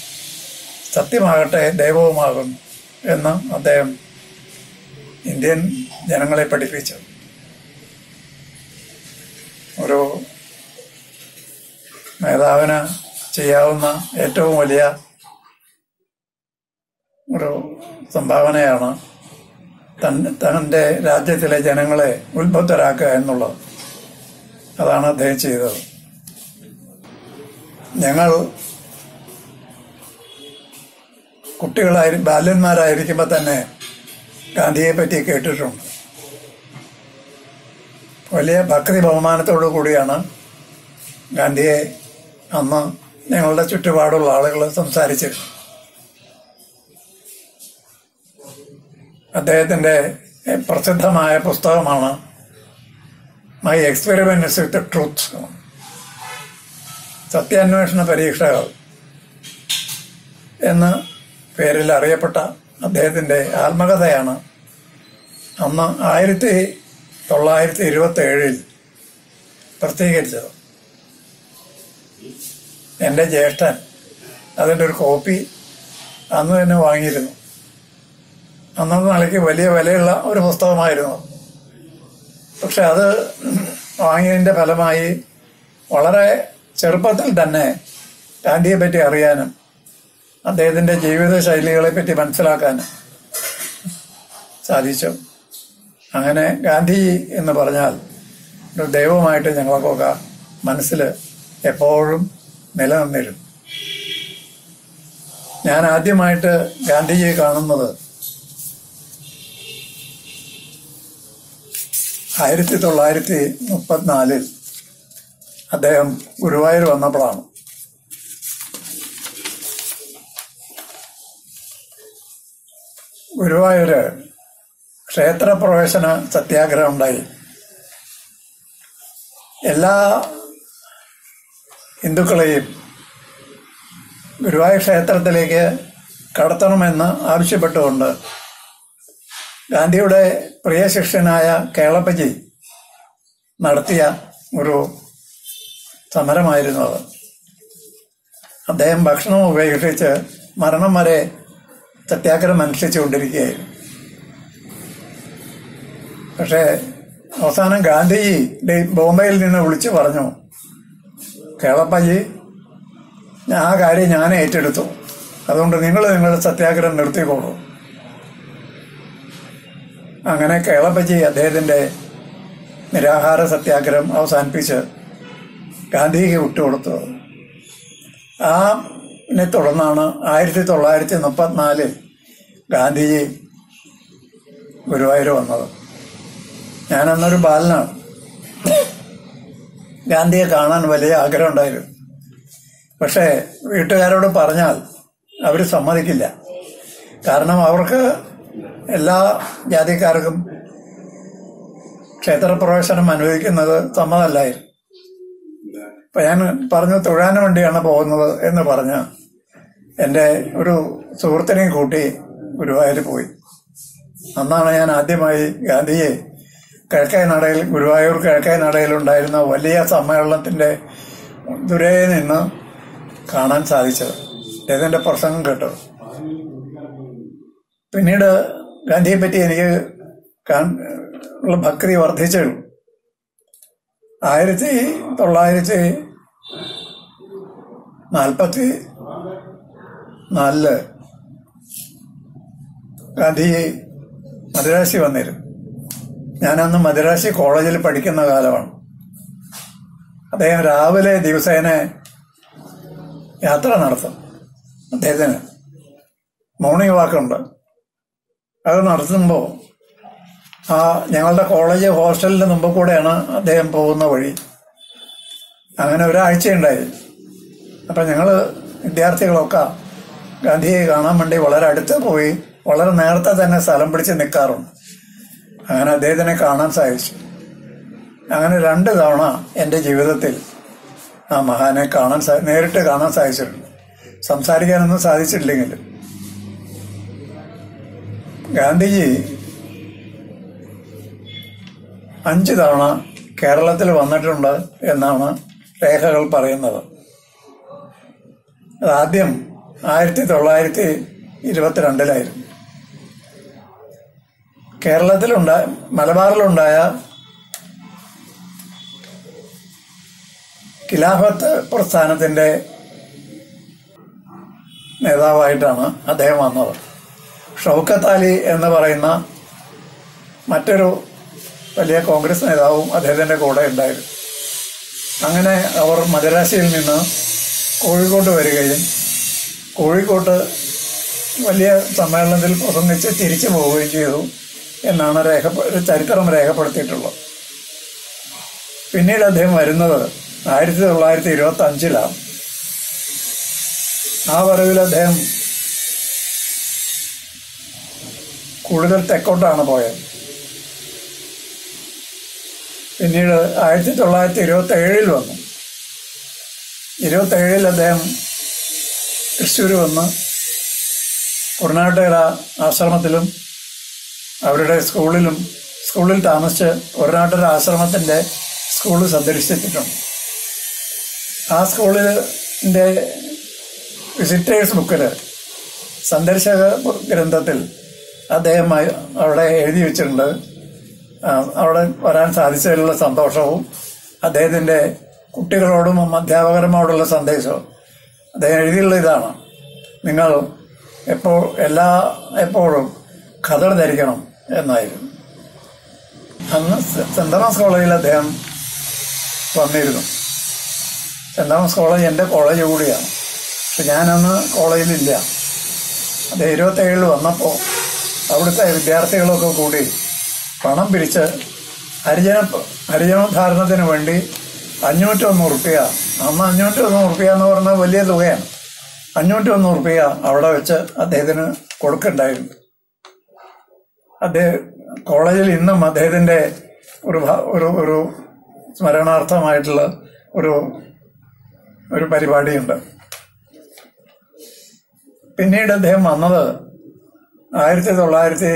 സത്യമാകട്ടെ ദൈവവുമാകും എന്ന് അദ്ദേഹം ഇന്ത്യൻ ജനങ്ങളെ പഠിപ്പിച്ചു. ഒരു നേതാവിന് ചെയ്യാവുന്ന ഏറ്റവും വലിയ ഒരു സംഭാവനയാണ് തൻ തന്റെ രാജ്യത്തിലെ ജനങ്ങളെ ഉത്ബുദ്ധരാക്കുക എന്നുള്ളത്. അതാണ് അദ്ദേഹം ചെയ്തത്. ഞങ്ങൾ കുട്ടികളായി ബാല്യന്മാരായിരിക്കുമ്പോൾ തന്നെ ഗാന്ധിയെ പറ്റി കേട്ടിട്ടുണ്ട്. വലിയ ഭക്തി ബഹുമാനത്തോടു കൂടിയാണ് ഗാന്ധിയെ അന്ന് ഞങ്ങളുടെ ചുറ്റുപാടുള്ള ആളുകൾ സംസാരിച്ചിരുന്നു അദ്ദേഹത്തിന്റെ പ്രസിദ്ധമായ പുസ്തകമാണ് മൈ എക്സ്പെരിമെന്റ്സ് വിത്ത് ട്രൂത്ത് സത്യാന്വേഷണ പരീക്ഷകൾ എന്ന പേരിൽ അറിയപ്പെട്ട അദ്ദേഹത്തിന്റെ ആത്മകഥയാണ് അന്ന് ആയിരത്തി തൊള്ളായിരത്തി ഇരുപത്തി ഏഴിൽ പ്രസിദ്ധീകരിച്ചത്. എന്റെ ജ്യേഷ്ഠൻ അതിന്റെ ഒരു കോപ്പി അന്ന് തന്നെ വാങ്ങിയിരുന്നു. അന്നത്തെ നിലയ്ക്ക് വലിയ വിലയുള്ള ഒരു പുസ്തകമായിരുന്നു. പക്ഷെ അത് വാങ്ങിയതിന്റെ ഫലമായി വളരെ ചെറുപ്പത്തിൽ തന്നെ ഗാന്ധിയെ പറ്റി അറിയാനും അദ്ദേഹത്തിന്റെ ജീവിത ശൈലികളെ പറ്റി മനസ്സിലാക്കാനും സാധിച്ചു. അങ്ങനെ ഗാന്ധി എന്ന് പറഞ്ഞാൽ ഒരു ദൈവമായിട്ട് ഞങ്ങൾക്കൊക്കെ മനസ്സിൽ എപ്പോഴും നിലനിന്നിരുന്നു. ഞാൻ ആദ്യമായിട്ട് ഗാന്ധിജിയെ കാണുന്നത് ആയിരത്തി തൊള്ളായിരത്തി മുപ്പത്തിനാലിൽ അദ്ദേഹം ഗുരുവായൂർ വന്നപ്പോഴാണ്. ഗുരുവായൂര് ക്ഷേത്രപ്രവേശന സത്യാഗ്രഹം ഉണ്ടായി. എല്ലാ ഹിന്ദുക്കളെയും ഗുരുവായൂർ ക്ഷേത്രത്തിലേക്ക് കടത്തണമെന്ന് ആവശ്യപ്പെട്ടുകൊണ്ട് ഗാന്ധിയുടെ പ്രിയ ശിഷ്യനായ കേളപ്പജി നടത്തിയ ഒരു സമരമായിരുന്നു അത്. അദ്ദേഹം ഭക്ഷണം ഉപേക്ഷിച്ച് മരണം വരെ സത്യാഗ്രഹം അനുഷ്ഠിച്ചുകൊണ്ടിരിക്കുകയായിരുന്നു. പക്ഷേ അവസാനം ഗാന്ധിജി ബോംബെയിൽ നിന്ന് വിളിച്ചു പറഞ്ഞു കേളപ്പജി ആ കാര്യം ഞാൻ ഏറ്റെടുത്തു. അതുകൊണ്ട് നിങ്ങൾ നിങ്ങൾ സത്യാഗ്രഹം നിർത്തിക്കോളൂ. അങ്ങനെ കേളപ്പജി അദ്ദേഹത്തിന്റെ നിരാഹാര സത്യാഗ്രഹം അവസാനിപ്പിച്ച് ഗാന്ധിജിക്ക് വിട്ടുകൊടുത്തു. ആ തുടർന്നാണ് ആയിരത്തി തൊള്ളായിരത്തി മുപ്പത്തിനാലിൽ ഗാന്ധിജി ഗുരുവായൂർ വന്നത്. ഞാനന്നൊരു ബാലനാണ്. ഗാന്ധിയെ കാണാൻ വലിയ ആഗ്രഹം ഉണ്ടായിരുന്നു പക്ഷേ വീട്ടുകാരോട് പറഞ്ഞാൽ അവർ സമ്മതിക്കില്ല. കാരണം അവർക്ക് എല്ലാ ജാതിക്കാർക്കും ക്ഷേത്രപ്രവേശനം അനുവദിക്കുന്നത് സമ്മതമല്ലായിരുന്നു. അപ്പം ഞാൻ പറഞ്ഞു തൊഴാനും വേണ്ടിയാണ് പോകുന്നത് എന്ന് പറഞ്ഞ് എന്റെ ഒരു സുഹൃത്തിനെയും കൂട്ടി ഗുരുവായൂർ പോയി. അന്നാണ് ഞാൻ ആദ്യമായി ഗാന്ധിയെ കിഴക്കേ നടയിൽ ഗുരുവായൂർ കിഴക്കേ നടയിൽ ഉണ്ടായിരുന്ന വലിയ സമ്മേളനത്തിന്റെ ദുരേ നിന്ന് കാണാൻ സാധിച്ചത്. അദ്ദേഹത്തിന്റെ പ്രസംഗം കേട്ടത് പിന്നീട് ഗാന്ധിയെ പറ്റി എനിക്ക് ഉള്ള ഭക്തി വർദ്ധിച്ചു ആയിരത്തി തൊള്ളായിരത്തി നാൽപ്പത്തി നാലിൽ ഗാന്ധി മദ്രാശി വന്നിരുന്നു. ഞാനന്ന് മദ്രാശി കോളേജിൽ പഠിക്കുന്ന കാലമാണ്. അദ്ദേഹം രാവിലെ ദിവസേന യാത്ര നടത്തും. അദ്ദേഹത്തിന് മോർണിംഗ് വാക്കുണ്ട് അത് നടത്തുമ്പോൾ ആ ഞങ്ങളുടെ കോളേജ് ഹോസ്റ്റലിന് മുമ്പ് കൂടെയാണ് അദ്ദേഹം പോകുന്ന വഴി. അങ്ങനെ ഒരാഴ്ചയുണ്ടായി. അപ്പം ഞങ്ങൾ വിദ്യാർത്ഥികളൊക്കെ ഗാന്ധിയെ കാണാൻ വേണ്ടി വളരെ അടുത്ത് പോയി വളരെ നേരത്തെ തന്നെ സ്ഥലം പിടിച്ച് നിൽക്കാറുണ്ട് അങ്ങനെ അദ്ദേഹത്തിനെ കാണാൻ സാധിച്ചു. അങ്ങനെ രണ്ട് തവണ എന്റെ ജീവിതത്തിൽ ആ മഹാനെ കാണാൻ നേരിട്ട് കാണാൻ സാധിച്ചിട്ടുണ്ട്. സംസാരിക്കാനൊന്നും സാധിച്ചിട്ടില്ലെങ്കിലും. ഗാന്ധിജി അഞ്ച് തവണ കേരളത്തിൽ വന്നിട്ടുണ്ട് എന്നാണ് രേഖകൾ പറയുന്നത്. ആദ്യം ആയിരത്തി തൊള്ളായിരത്തി ഇരുപത്തിരണ്ടിലായിരുന്നു. കേരളത്തിലുണ്ടായ മലബാറിലുണ്ടായ ഖിലാഫത്ത് പ്രസ്ഥാനത്തിന്റെ നേതാവായിട്ടാണ് അദ്ദേഹം വന്നത്. ഷൗക്കത്ത് അലി എന്ന് പറയുന്ന മറ്റൊരു വലിയ കോൺഗ്രസ് നേതാവും അദ്ദേഹത്തിന്റെ കൂടെ ഉണ്ടായിരുന്നു. അങ്ങനെ അവർ മദരാശിയിൽ നിന്ന് കോഴിക്കോട്ട് വരികയും കോഴിക്കോട്ട് വലിയ സമ്മേളനത്തിൽ പ്രസംഗിച്ച് തിരിച്ചു പോവുകയും ചെയ്തു. എന്നാണ് രേഖ ചരിത്രം രേഖപ്പെടുത്തിയിട്ടുള്ളത്. പിന്നീട് അദ്ദേഹം വരുന്നത് ആയിരത്തി തൊള്ളായിരത്തി ഇരുപത്തി അഞ്ചിലാണ് ആ വരവിൽ അദ്ദേഹം കൂടുതൽ തെക്കോട്ടാണ് പോയത്. പിന്നീട് ആയിരത്തി തൊള്ളായിരത്തി ഇരുപത്തി ഏഴിൽ വന്നു. ഇരുപത്തി ഏഴിൽ അദ്ദേഹം തൃശ്ശൂർ വന്ന് കുറുനാട്ടുകര ആശ്രമത്തിലും അവരുടെ സ്കൂളിലും സ്കൂളിൽ താമസിച്ച് കുറുനാട്ടുകര ആശ്രമത്തിന്റെ സ്കൂൾ സന്ദർശിച്ചിട്ടുണ്ട്. ആ സ്കൂളിന്റെ വിസിറ്റേഴ്സ് ബുക്കിൽ സന്ദർശക ഗ്രന്ഥത്തിൽ അദ്ദേഹം അവിടെ എഴുതി വെച്ചിട്ടുണ്ട്. അവിടെ വരാൻ സാധിച്ചതിലുള്ള സന്തോഷവും അദ്ദേഹത്തിന്റെ കുട്ടികളോടും അധ്യാപകരുമായിട്ടുള്ള സന്ദേശവും അദ്ദേഹം എഴുതിയുള്ള ഇതാണ്. നിങ്ങൾ എപ്പോൾ എല്ലാ എപ്പോഴും ഖദർ ധരിക്കണം. എന്നായിരുന്നു. അന്ന് സെന്റ് തോമസ് കോളേജിൽ അദ്ദേഹം വന്നിരുന്നു. സെന്റ് തോമസ് കോളേജ് എന്റെ കോളേജ് കൂടിയാണ്. പക്ഷെ ഞാനന്ന് കോളേജിലില്ല. അദ്ദേഹം ഇരുപത്തേഴിൽ വന്നപ്പോൾ അവിടുത്തെ വിദ്യാർത്ഥികളൊക്കെ കൂടി പണം പിരിച്ച് ഹരിജന ഹരിജനോദ്ധാരണത്തിന് വേണ്ടി അഞ്ഞൂറ്റൊന്ന് ഉറുപ്പിക അന്ന് അഞ്ഞൂറ്റൊന്ന് ഉറുപ്പിക എന്ന് പറഞ്ഞാൽ വലിയ തുകയാണ്. അഞ്ഞൂറ്റൊന്ന് ഉറുപ്പിക അവിടെ വെച്ച് അദ്ദേഹത്തിന് കൊടുക്കണ്ടായിരുന്നു. അദ്ദേഹം കോളേജിൽ ഇന്നും അദ്ദേഹത്തിന്റെ ഒരു ഒരു ഒരു സ്മരണാർത്ഥമായിട്ടുള്ള ഒരു ഒരു പരിപാടിയുണ്ട്. പിന്നീട് അദ്ദേഹം വന്നത് ആയിരത്തി തൊള്ളായിരത്തി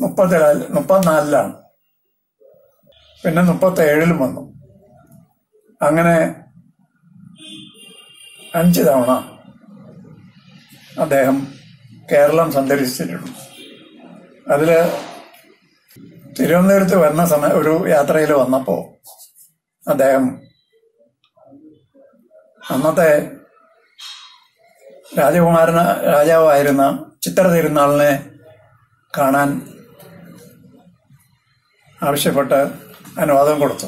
മുപ്പത്തി മുപ്പത്തിനാലിലാണ്. പിന്നെ മുപ്പത്തേഴിലും വന്നു. അങ്ങനെ അഞ്ച് തവണ അദ്ദേഹം കേരളം സന്ദർശിച്ചിട്ടുണ്ട് അതിൽ തിരുവനന്തപുരത്ത് വരുന്ന സമയ ഒരു യാത്രയിൽ വന്നപ്പോൾ അദ്ദേഹം അന്നത്തെ രാജകുമാരന രാജാവായിരുന്ന ചിത്ര തിരുനാളിനെ കാണാൻ ആവശ്യപ്പെട്ട് അനുവാദം കൊടുത്തു.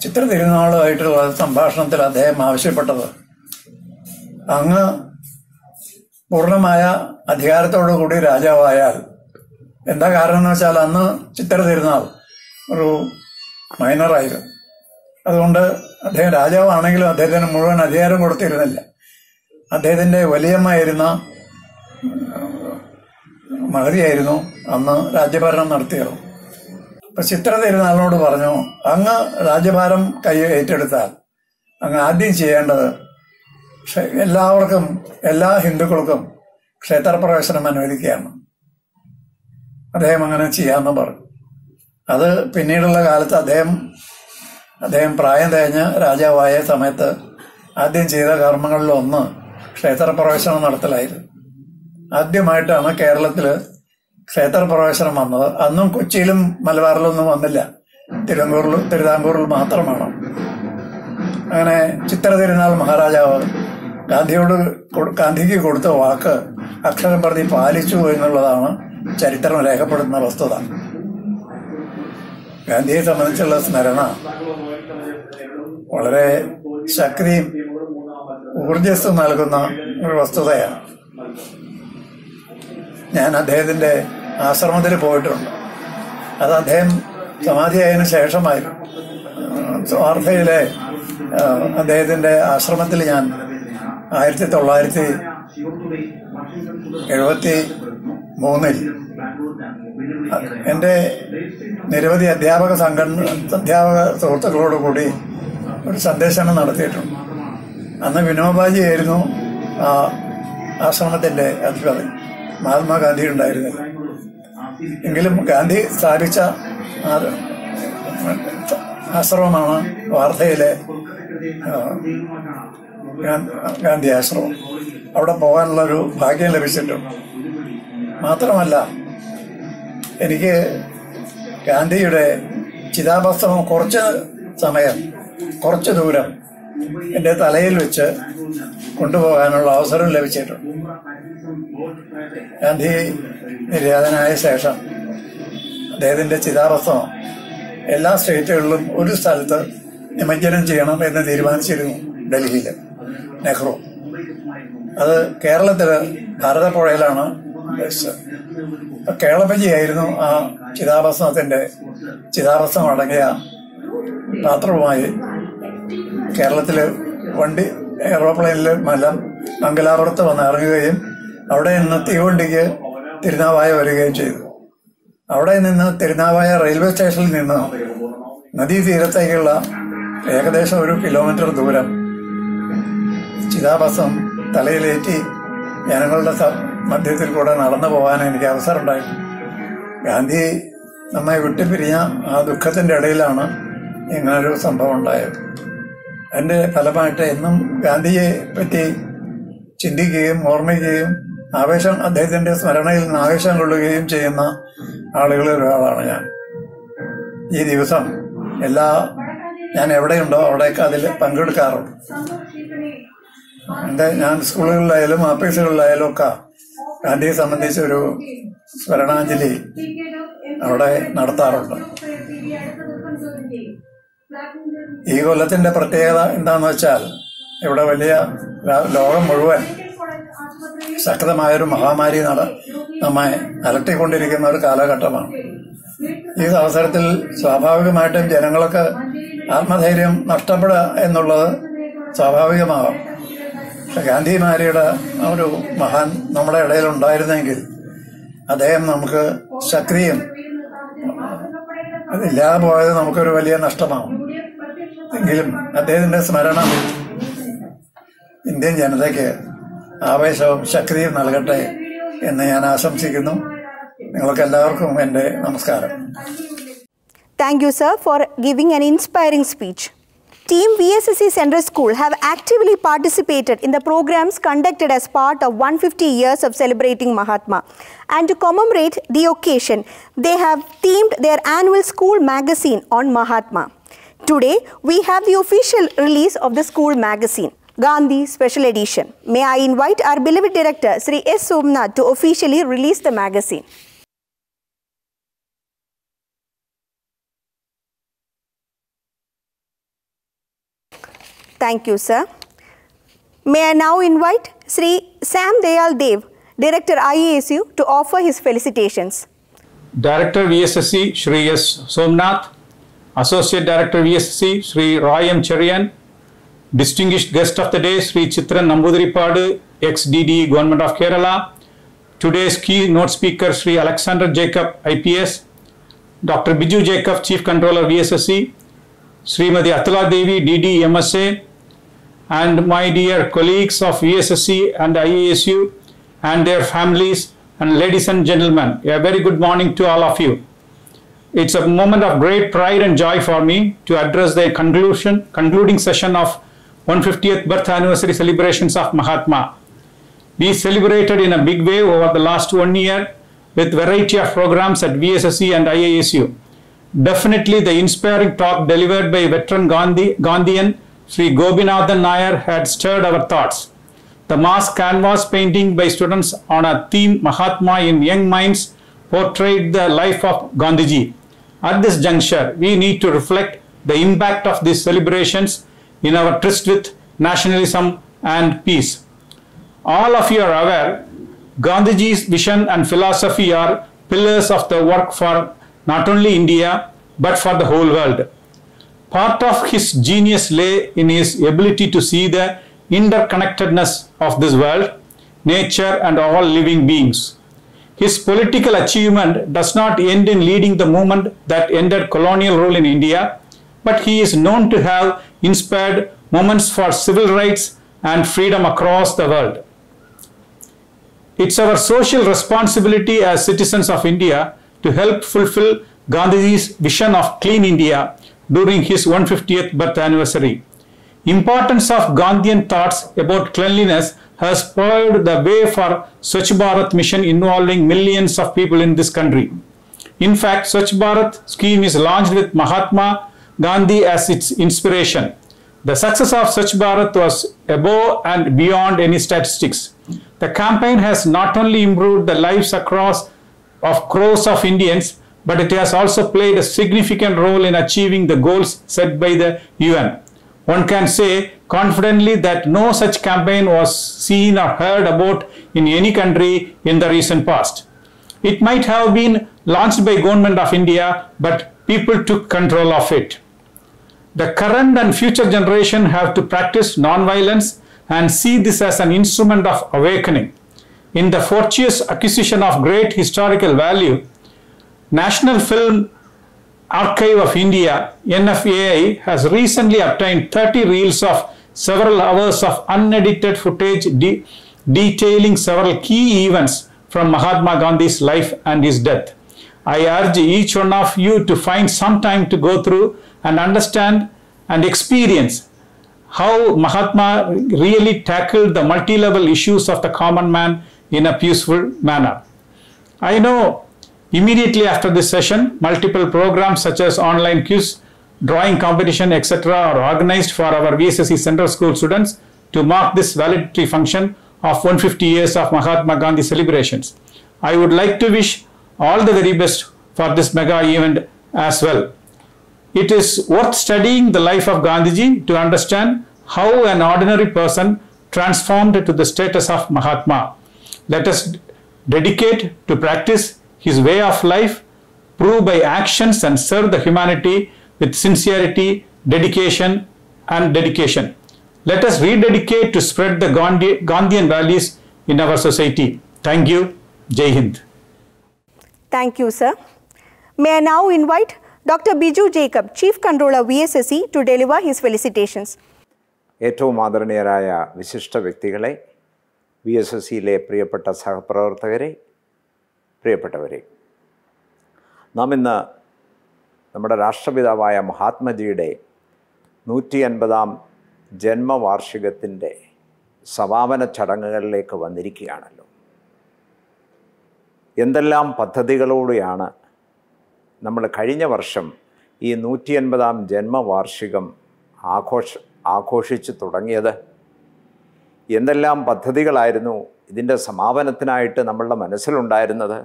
ചിത്ര തിരുനാളുമായിട്ടുള്ള സംഭാഷണത്തിൽ അദ്ദേഹം ആവശ്യപ്പെട്ടത് അങ്ങ് പൂർണമായ അധികാരത്തോടു കൂടി രാജാവായാൽ എന്താ കാരണം എന്ന് വെച്ചാൽ അന്ന് ചിത്ര തിരുനാൾ ഒരു മൈനറായിരുന്നു അതുകൊണ്ട് അദ്ദേഹം രാജാവാണെങ്കിലും അദ്ദേഹത്തിന് മുഴുവൻ അധികാരം കൊടുത്തിരുന്നില്ല. അദ്ദേഹത്തിന്റെ വലിയമ്മയായിരുന്ന മഹതിയായിരുന്നു അന്ന് രാജ്യഭരണം നടത്തിയത്. അപ്പൊ ചിത്ര തിരുനാളിനോട് പറഞ്ഞു അങ്ങ് രാജ്യഭാരം കൈ ഏറ്റെടുത്താൽ അങ്ങ് ആദ്യം ചെയ്യേണ്ടത് എല്ലാവർക്കും എല്ലാ ഹിന്ദുക്കൾക്കും ക്ഷേത്രപ്രവേശനം അനുവദിക്കുകയാണ്. അദ്ദേഹം അങ്ങനെ ചെയ്യാമെന്ന് പറഞ്ഞു. അത് പിന്നീടുള്ള കാലത്ത് അദ്ദേഹം അദ്ദേഹം പ്രായം തികഞ്ഞ് രാജാവായ സമയത്ത് ആദ്യം ചെയ്ത കർമ്മങ്ങളിലൊന്ന് ക്ഷേത്രപ്രവേശനം നടത്തലായിരുന്നു. ആദ്യമായിട്ടാണ് കേരളത്തിൽ ക്ഷേത്രപ്രവേശനം വന്നത്. അന്നും കൊച്ചിയിലും മലബാറിലൊന്നും വന്നില്ല. തിരുവങ്കൂറിൽ തിരുവിതാംകൂറിൽ മാത്രമാണ്. അങ്ങനെ ചിത്ര തിരുനാൾ മഹാരാജാവ് ഗാന്ധിയോട് ഗാന്ധിജി കൊടുത്ത വാക്ക് അക്ഷരം പ്രതി പാലിച്ചു എന്നുള്ളതാണ് ചരിത്രം രേഖപ്പെടുത്തുന്ന വസ്തുത. ഗാന്ധിയെ സംബന്ധിച്ചുള്ള സ്മരണ വളരെ ശക്തിയും ഊർജസ്സും നൽകുന്ന ഒരു വസ്തുതയാണ്. ഞാൻ അദ്ദേഹത്തിന്റെ ആശ്രമത്തിൽ പോയിട്ടുണ്ട്. അത് അദ്ദേഹം സമാധിയായതിനു ശേഷമായിരുന്നു വാർത്തയിലെ അദ്ദേഹത്തിന്റെ ആശ്രമത്തിൽ ഞാൻ ആയിരത്തി തൊള്ളായിരത്തി എഴുപത്തി മൂന്നിൽ എന്റെ നിരവധി അധ്യാപക സംഘടന അധ്യാപക സുഹൃത്തുക്കളോട് കൂടി ഒരു സന്ദേശനം നടത്തിയിട്ടുണ്ട്. അന്ന് വിനോബാജി ആയിരുന്നു ആ ആശ്രമത്തിന്റെ അധിപതി. മഹാത്മാഗാന്ധി ഉണ്ടായിരുന്നില്ല. എങ്കിലും ഗാന്ധി സ്ഥാപിച്ച ആശ്രമമാണ് വാർത്തയിലെ ഗാന്ധി ആശ്രമം. അവിടെ പോകാനുള്ള ഒരു ഭാഗ്യം ലഭിച്ചിട്ടുണ്ട്. മാത്രമല്ല എനിക്ക് ഗാന്ധിയുടെ ചിതാഭസ്മം കുറച്ച് സമയം കുറച്ച് ദൂരം എന്റെ തലയിൽ വെച്ച് കൊണ്ടുപോകാനുള്ള അവസരം ലഭിച്ചിട്ടുണ്ട്. ഗാന്ധി നിര്യാതനായ ശേഷം അദ്ദേഹത്തിന്റെ ചിതാഭസ്തമം എല്ലാ സ്റ്റേറ്റുകളിലും ഒരു സ്ഥലത്ത് നിമജ്ജനം ചെയ്യണം എന്ന് തീരുമാനിച്ചിരുന്നു ഡൽഹിയിൽ. നെഹ്റു. അത് കേരളത്തിലെ ഭാരതപ്പുഴയിലാണ് ആയിരുന്നു കേളപ്പജിയായിരുന്നു ആ ചിതാഭസ്മത്തിന്റെ ചിതാഭസ്മം അടങ്ങിയ പാത്രവുമായി കേരളത്തിൽ വണ്ടി എയറോപ്ലെയിനിൽ മലം മംഗലാപുരത്ത് വന്ന് ഇറങ്ങുകയും അവിടെ നിന്ന് തീവണ്ടിക്ക് തിരുനാവായ വരികയും ചെയ്തു. അവിടെ നിന്ന് തിരുനാവായ റെയിൽവേ സ്റ്റേഷനിൽ നിന്ന് നദീതീരത്തേക്കുള്ള ഏകദേശം ഒരു കിലോമീറ്റർ ദൂരം ചിതാഭസം തലയിലേറ്റി ജനങ്ങളുടെ മധ്യത്തിൽ കൂടെ നടന്നു പോകാൻ എനിക്ക് അവസരമുണ്ടായി. ഗാന്ധി നമ്മെ വിട്ടുപിരിഞ്ഞ ആ ദുഃഖത്തിന്റെ ഇടയിലാണ് ഇങ്ങനൊരു സംഭവം ഉണ്ടായത്. അതിന്റെ ഫലമായിട്ട് എന്നും ഗാന്ധിയെ പറ്റി ചിന്തിക്കുകയും ഓർമ്മിക്കുകയും ആവേശം അദ്ദേഹത്തിന്റെ സ്മരണയിൽ നിന്ന് ആവേശം കൊള്ളുകയും ചെയ്യുന്ന ആളുകളിൽ ഒരാളാണ് ഞാൻ. ഈ ദിവസം എല്ലാ ഞാൻ എവിടെയുണ്ടോ അവിടെയൊക്കെ അതിൽ പങ്കെടുക്കാറുണ്ട്. എന്റെ ഞാൻ സ്കൂളുകളിലായാലും ഓഫീസുകളിലായാലും ഒക്കെ ഗാന്ധിയെ സംബന്ധിച്ച് ഒരു സ്മരണാഞ്ജലി അവിടെ നടത്താറുണ്ട്. ഈ കൊല്ലത്തിന്റെ പ്രത്യേകത എന്താന്ന് വെച്ചാൽ ഇവിടെ വലിയ ലോകം മുഴുവൻ ശക്തമായൊരു മഹാമാരി നട നമ്മെ അലട്ടിക്കൊണ്ടിരിക്കുന്ന ഒരു കാലഘട്ടമാണ്. ഈ അവസരത്തിൽ സ്വാഭാവികമായിട്ടും ജനങ്ങൾക്ക് ആത്മധൈര്യം നഷ്ടപ്പെടുക എന്നുള്ളത് സ്വാഭാവികമാകാം പക്ഷെ ഗാന്ധിമാരിയുടെ ആ ഒരു മഹാൻ നമ്മുടെ ഇടയിൽ ഉണ്ടായിരുന്നെങ്കിൽ അദ്ദേഹം നമുക്ക് സക്രിയം അതില്ലാതെ പോയത് നമുക്കൊരു വലിയ നഷ്ടമാവും. എങ്കിലും അദ്ദേഹത്തിന്റെ സ്മരണ ഇന്ത്യൻ ജനതയ്ക്ക് ആവേശവും ശക്തിയും നൽകട്ടെ എന്ന് ഞാൻ ആശംസിക്കുന്നു. നിങ്ങൾക്ക് എല്ലാവർക്കും എന്റെ നമസ്കാരം. Thank you sir for giving an inspiring speech. Team VSSC Central School have actively participated in the programs conducted as part of 150 years of celebrating Mahatma. And to commemorate the occasion, they have themed their annual school magazine on Mahatma. Today, we have the official release of the school magazine, Gandhi Special Edition. May I invite our beloved director, Sri S. Somnath, to officially release the magazine. Thank you, sir. May I now invite Sri Sam Dayal Dev, Director IASU, to offer his felicitations. Director VSSC Shri S. Somnath, Associate Director VSSC Shri Roy M. Cherian, Distinguished Guest of the Day Shri Chitran Nambudripadu, ex-DD Government of Kerala, today's keynote speaker Shri Alexander Jacob IPS, Dr. Biju Jacob Chief Controller VSSC, Srimati Atula Devi DD MSA, and my dear colleagues of VSSC and IISU and their families and ladies and gentlemen, a very good morning to all of you. It's a moment of great pride and joy for me to address the conclusion, concluding session of 150th birth anniversary celebrations of Mahatma. We celebrated in a big way over the last one year with variety of programs at VSSC and IISU. Definitely the inspiring talk delivered by veteran Gandhi, Gandhian Sri Gopinathan Nair had stirred our thoughts. The mass canvas painting by students on a theme Mahatma in young minds portrayed the life of Gandhiji. At this juncture, we need to reflect the impact of these celebrations in our tryst with nationalism and peace. All of you are aware, Gandhiji's vision and philosophy are pillars of the work for not only India but for the whole world. Part of his genius lay in his ability to see the interconnectedness of this world, nature, and all living beings. His political achievement does not end in leading the movement that ended colonial rule in India, but he is known to have inspired movements for civil rights and freedom across the world. It's our social responsibility as citizens of India to help fulfill Gandhiji's vision of clean India during his 150th birth anniversary. Importance of Gandhian thoughts about cleanliness has paved the way for Swachh Bharat mission involving millions of people in this country. In fact, Swachh Bharat scheme is launched with Mahatma Gandhi as its inspiration. The success of Swachh Bharat was above and beyond any statistics. The campaign has not only improved the lives across of crores of Indians, but it has also played a significant role in achieving the goals set by the UN. One can say confidently that no such campaign was seen or heard about in any country in the recent past. It might have been launched by government of India, but people took control of it. The current and future generation have to practice non-violence and see this as an instrument of awakening. In the fortuitous acquisition of great historical value, National Film Archive of India, NFAI, has recently obtained 30 reels of several hours of unedited footage de- detailing several key events from Mahatma Gandhi's life and his death. I urge each one of you to find some time to go through and understand and experience how Mahatma really tackled the multi level issues of the common man in a peaceful manner. I know immediately after this session, multiple programs such as online quiz, drawing competition, etc., are organized for our VSSC Central School students to mark this validatory function of 150 years of Mahatma Gandhi celebrations. I would like to wish all the very best for this mega event as well. It is worth studying the life of Gandhiji to understand how an ordinary person transformed to the status of Mahatma. Let us dedicate to practice his way of life, prove by actions and serve the humanity with sincerity, dedication and dedication. Let us rededicate to spread the Gandhi Gandhian values in our society. Thank you. Jai Hind. Thank you, sir. May I now invite Dr. Biju Jacob, Chief Controller VSSC, to deliver his felicitations. ഏറ്റവും ആദരണീയരായ വിശിഷ്ട വ്യക്തികളെ V S S സിയിലെ പ്രിയപ്പെട്ട പ്രിയപ്പെട്ടവരെ നാം ഇന്ന് നമ്മുടെ രാഷ്ട്രപിതാവായ മഹാത്മജിയുടെ നൂറ്റി അൻപതാം ജന്മവാർഷികത്തിന്റെ സമാപന ചടങ്ങുകളിലേക്ക് വന്നിരിക്കുകയാണല്ലോ. എന്തെല്ലാം പദ്ധതികളോടെയാണ് നമ്മൾ കഴിഞ്ഞ വർഷം ഈ നൂറ്റി അൻപതാം ജന്മവാർഷികം ആഘോഷ ആഘോഷിച്ച് തുടങ്ങിയത്? എന്തെല്ലാം പദ്ധതികളായിരുന്നു ഇതിന്റെ സമാപനത്തിനായിട്ട് നമ്മളുടെ മനസ്സിലുണ്ടായിരുന്നത്.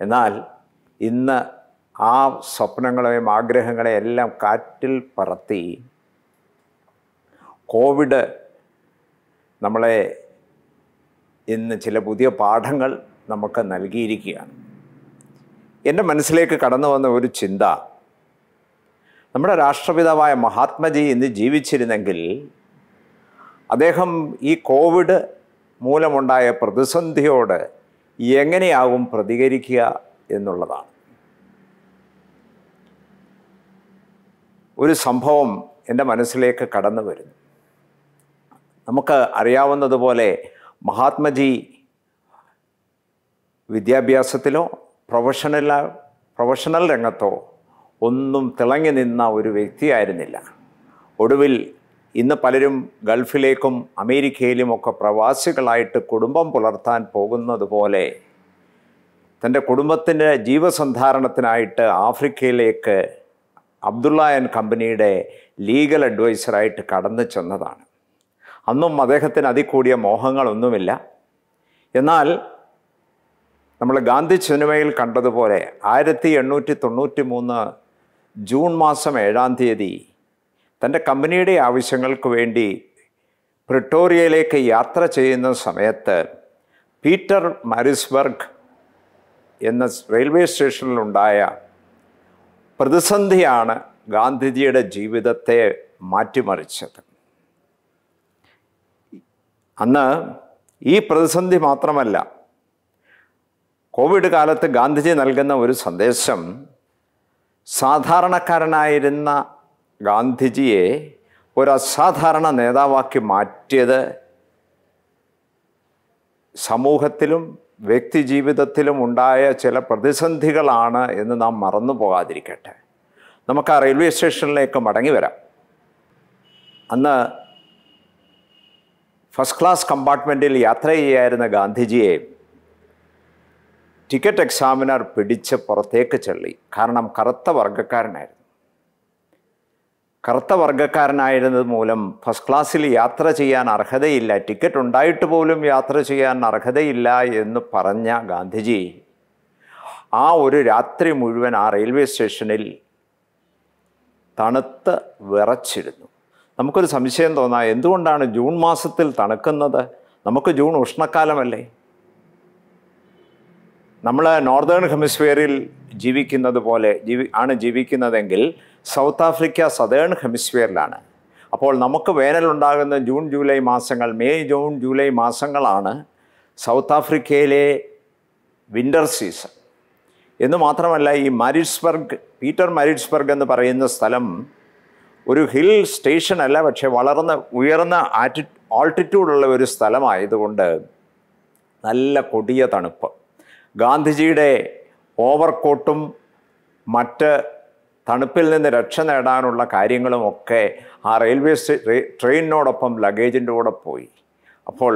എന്നാൽ ഇന്ന് ആ സ്വപ്നങ്ങളെയും ആഗ്രഹങ്ങളെയും എല്ലാം കാറ്റിൽ പറത്തി കോവിഡ് നമ്മളെ ഇന്ന് ചില പുതിയ പാഠങ്ങൾ നമുക്ക് നൽകിയിരിക്കുകയാണ്. എന്റെ മനസ്സിലേക്ക് കടന്നു വന്ന ഒരു ചിന്ത നമ്മുടെ രാഷ്ട്രപിതാവായ മഹാത്മജി ഇന്ന് ജീവിച്ചിരുന്നെങ്കിൽ അദ്ദേഹം ഈ കോവിഡ് മൂലമുണ്ടായ പ്രതിസന്ധിയോട് എങ്ങനെയാവും പ്രതികരിക്കുക എന്നുള്ളതാണ്. ഒരു സംഭവം എന്റെ മനസ്സിലേക്ക് കടന്നു വരുന്നു. നമുക്ക് അറിയാവുന്നതുപോലെ മഹാത്മജി വിദ്യാഭ്യാസത്തിലോ പ്രൊഫഷണൽ പ്രൊഫഷണൽ രംഗത്തോ ഒന്നും തിളങ്ങി നിന്ന ഒരു വ്യക്തിയായിരുന്നില്ല. ഒടുവിൽ ഇന്ന് പലരും ഗൾഫിലേക്കും അമേരിക്കയിലുമൊക്കെ പ്രവാസികളായിട്ട് കുടുംബം പുലർത്താൻ പോകുന്നത് പോലെ തന്റെ കുടുംബത്തിന്റെ ജീവസന്ധാരണത്തിനായിട്ട് ആഫ്രിക്കയിലേക്ക് അബ്ദുള്ള ആൻഡ് കമ്പനിയുടെ ലീഗൽ അഡ്വൈസറായിട്ട് കടന്നു ചെന്നതാണ്. അന്നും അദ്ദേഹത്തിന് അതികൂടിയ മോഹങ്ങളൊന്നുമില്ല. എന്നാൽ നമ്മൾ ഗാന്ധി സിനിമയിൽ കണ്ടതുപോലെ ആയിരത്തി എണ്ണൂറ്റി തൊണ്ണൂറ്റി മൂന്ന് ജൂൺ മാസം ഏഴാം തീയതി തന്റെ കമ്പനിയുടെ ആവശ്യങ്ങൾക്ക് വേണ്ടി പ്രിട്ടോറിയയിലേക്ക് യാത്ര ചെയ്യുന്ന സമയത്ത് പീറ്റർ മാരിസ്ബർഗ് എന്ന റെയിൽവേ സ്റ്റേഷനിലുണ്ടായ പ്രതിസന്ധിയാണ് ഗാന്ധിജിയുടെ ജീവിതത്തെ മാറ്റിമറിച്ചത്. അന്ന് ഈ പ്രതിസന്ധി മാത്രമല്ല കോവിഡ് കാലത്ത് ഗാന്ധിജി നൽകുന്ന ഒരു സന്ദേശം സാധാരണക്കാരനായിരുന്ന ഗാന്ധിജിയെ ഒരു അസാധാരണ നേതാവാക്കി മാറ്റിയത് സമൂഹത്തിലും വ്യക്തി ജീവിതത്തിലും ഉണ്ടായ ചില പ്രതിസന്ധികളാണ് എന്ന് നാം മറന്നു പോകാതിരിക്കട്ടെ. നമുക്ക് ആ റെയിൽവേ സ്റ്റേഷനിലേക്ക് മടങ്ങി വരാം. അന്ന് ഫസ്റ്റ് ക്ലാസ് കമ്പാർട്ട്മെന്റിൽ യാത്ര ചെയ്യായിരുന്ന ഗാന്ധിജിയെ ടിക്കറ്റ് എക്സാമിനർ പിടിച്ച് പുറത്തേക്ക് ചെള്ളി. കാരണം കറുത്ത വർഗക്കാരനായിരുന്നു. കറുത്ത വർഗക്കാരനായിരുന്നത് മൂലം ഫസ്റ്റ് ക്ലാസ്സിൽ യാത്ര ചെയ്യാൻ അർഹതയില്ല. ടിക്കറ്റ് ഉണ്ടായിട്ട് പോലും യാത്ര ചെയ്യാൻ അർഹതയില്ല എന്ന് പറഞ്ഞ ഗാന്ധിജി ആ ഒരു രാത്രി മുഴുവൻ ആ റെയിൽവേ സ്റ്റേഷനിൽ തണുത്ത് വിറച്ചിരുന്നു. നമുക്കൊരു സംശയം തോന്നാം എന്തുകൊണ്ടാണ് ജൂൺ മാസത്തിൽ തണുക്കുന്നത്? നമുക്ക് ജൂൺ ഉഷ്ണക്കാലമല്ലേ? നമ്മൾ നോർത്തേൺ ഹെമിസ്ഫിയറിൽ ജീവിക്കുന്നത് പോലെ ജീവി ആണ് ജീവിക്കുന്നതെങ്കിൽ സൗത്ത് ആഫ്രിക്ക സതേൺ ഹെമിസ്ഫിയറിലാണ്. അപ്പോൾ നമുക്ക് വേനലുണ്ടാകുന്ന ജൂൺ ജൂലൈ മാസങ്ങൾ മെയ് ജൂൺ ജൂലൈ മാസങ്ങളാണ് സൗത്ത് ആഫ്രിക്കയിലെ വിന്റർ സീസൺ എന്ന് മാത്രമല്ല ഈ മാരിറ്റ്സ്ബർഗ് പീറ്റർ മാരിറ്റ്സ്ബർഗ് എന്ന് പറയുന്ന സ്ഥലം ഒരു ഹിൽ സ്റ്റേഷൻ അല്ല പക്ഷേ വളർന്ന ഉയർന്ന ആറ്റി ആൾട്ടിറ്റ്യൂഡുള്ള ഒരു സ്ഥലമായതുകൊണ്ട് നല്ല കൊടിയ തണുപ്പ്. ഗാന്ധിജിയുടെ ഓവർകോട്ടും മറ്റ് തണുപ്പിൽ നിന്ന് രക്ഷ നേടാനുള്ള കാര്യങ്ങളുമൊക്കെ ആ റെയിൽവേ ട്രെയിനിനോടൊപ്പം ലഗേജിന്റെ കൂടെ പോയി. അപ്പോൾ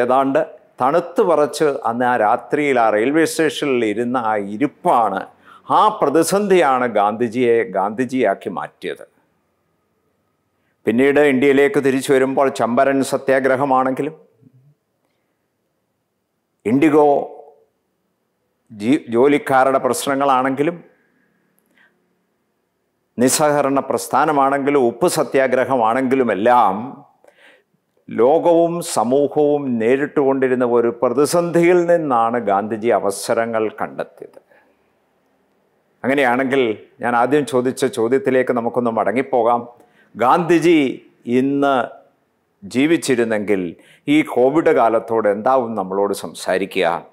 ഏതാണ്ട് തണുത്ത് പറച്ച് അന്ന് ആ രാത്രിയിൽ ആ റെയിൽവേ സ്റ്റേഷനിൽ ഇരുന്ന ആ ഇരിപ്പാണ് ആ പ്രതിസന്ധിയാണ് ഗാന്ധിജിയെ ഗാന്ധിജിയാക്കി മാറ്റിയത്. പിന്നീട് ഇന്ത്യയിലേക്ക് തിരിച്ചു വരുമ്പോൾ ചമ്പരൻ സത്യാഗ്രഹമാണെങ്കിലും ഇൻഡിഗോ ജോലിക്കാരുടെ പ്രശ്നങ്ങളാണെങ്കിലും നിസ്സഹകരണ പ്രസ്ഥാനമാണെങ്കിലും ഉപ്പ് സത്യാഗ്രഹമാണെങ്കിലുമെല്ലാം ലോകവും സമൂഹവും നേരിട്ടുകൊണ്ടിരുന്ന ഒരു പ്രതിസന്ധിയിൽ നിന്നാണ് ഗാന്ധിജി അവസരങ്ങൾ കണ്ടെത്തിയത്. അങ്ങനെയാണെങ്കിൽ ഞാൻ ആദ്യം ചോദിച്ച ചോദ്യത്തിലേക്ക് നമുക്കൊന്ന് മടങ്ങിപ്പോകാം. ഗാന്ധിജി ഇന്ന് ജീവിച്ചിരുന്നെങ്കിൽ ഈ കോവിഡ് കാലത്തോട് എന്താവും നമ്മളോട് സംസാരിക്കുക?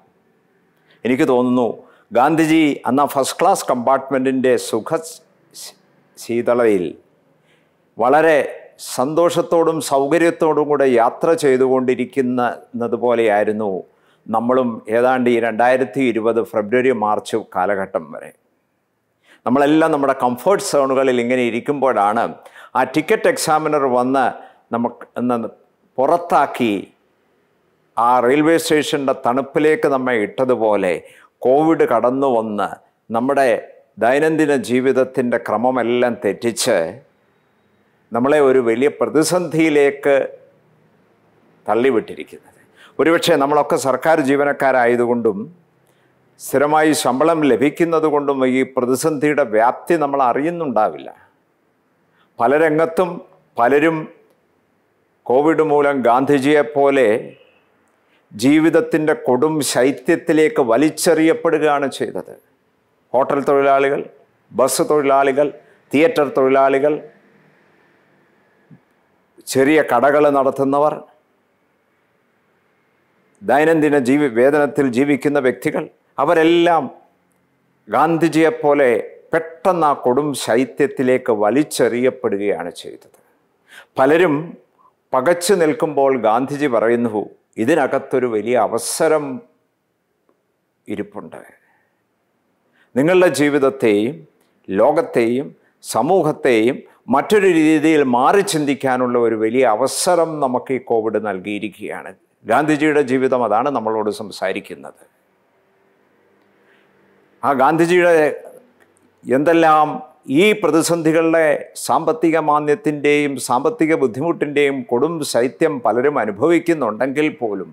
എനിക്ക് തോന്നുന്നു ഗാന്ധിജി അന്ന് ഫസ്റ്റ് ക്ലാസ് കമ്പാർട്ട്മെന്റിന്റെ സുഖ ശീതളയിൽ വളരെ സന്തോഷത്തോടും സൗകര്യത്തോടും കൂടെ യാത്ര ചെയ്തുകൊണ്ടിരിക്കുന്നത് പോലെയായിരുന്നു നമ്മളും ഏതാണ്ട് ഈ രണ്ടായിരത്തി ഇരുപത് ഫെബ്രുവരി മാർച്ച് കാലഘട്ടം വരെ. നമ്മളെല്ലാം നമ്മുടെ കംഫർട്ട് സോണുകളിൽ ഇങ്ങനെ ഇരിക്കുമ്പോഴാണ് ആ ടിക്കറ്റ് എക്സാമിനർ വന്ന് നമുക്ക് പുറത്താക്കി ആ റെയിൽവേ സ്റ്റേഷന്റെ തണുപ്പിലേക്ക് നമ്മെ ഇട്ടതുപോലെ കോവിഡ് കടന്നു വന്ന് നമ്മുടെ ദൈനംദിന ജീവിതത്തിന്റെ ക്രമമെല്ലാം തെറ്റിച്ച് നമ്മളെ ഒരു വലിയ പ്രതിസന്ധിയിലേക്ക് തള്ളിവിട്ടിരിക്കുന്നത്. ഒരുപക്ഷെ നമ്മളൊക്കെ സർക്കാർ ജീവനക്കാരായതുകൊണ്ടും സ്ഥിരമായി ശമ്പളം ലഭിക്കുന്നത് കൊണ്ടും ഈ പ്രതിസന്ധിയുടെ വ്യാപ്തി നമ്മൾ അറിയുന്നുണ്ടാവില്ല. പല രംഗത്തും പലരും കോവിഡ് മൂലം ഗാന്ധിജിയെപ്പോലെ ജീവിതത്തിന്റെ കൊടും ശൈത്യത്തിലേക്ക് വലിച്ചെറിയപ്പെടുകയാണ് ചെയ്തത്. ഹോട്ടൽ തൊഴിലാളികൾ ബസ് തൊഴിലാളികൾ തിയേറ്റർ തൊഴിലാളികൾ ചെറിയ കടകൾ നടത്തുന്നവർ ദൈനംദിന ജീവി വേതനത്തിൽ ജീവിക്കുന്ന വ്യക്തികൾ അവരെല്ലാം ഗാന്ധിജിയെപ്പോലെ പെട്ടെന്ന് ആ കൊടും ശൈത്യത്തിലേക്ക് വലിച്ചെറിയപ്പെടുകയാണ് ചെയ്തത്. പലരും പകച്ചു നിൽക്കുമ്പോൾ ഗാന്ധിജി പറയുന്നു ഇതിനകത്തൊരു വലിയ അവസരം ഇരിപ്പുണ്ട്. നിങ്ങളുടെ ജീവിതത്തെയും ലോകത്തെയും സമൂഹത്തെയും മറ്റൊരു രീതിയിൽ മാറി ചിന്തിക്കാനുള്ള ഒരു വലിയ അവസരം നമുക്ക് ഈ കോവിഡ് നൽകിയിരിക്കുകയാണ്. ഗാന്ധിജിയുടെ ജീവിതം അതാണ് നമ്മളോട് സംസാരിക്കുന്നത്. ആ ഗാന്ധിജിയുടെ എന്തെല്ലാം ഈ പ്രതിസന്ധികളുടെ സാമ്പത്തിക മാന്ദ്യത്തിന്റെയും സാമ്പത്തിക ബുദ്ധിമുട്ടിന്റെയും കൊടും ശൈത്യം പലരും അനുഭവിക്കുന്നുണ്ടെങ്കിൽ പോലും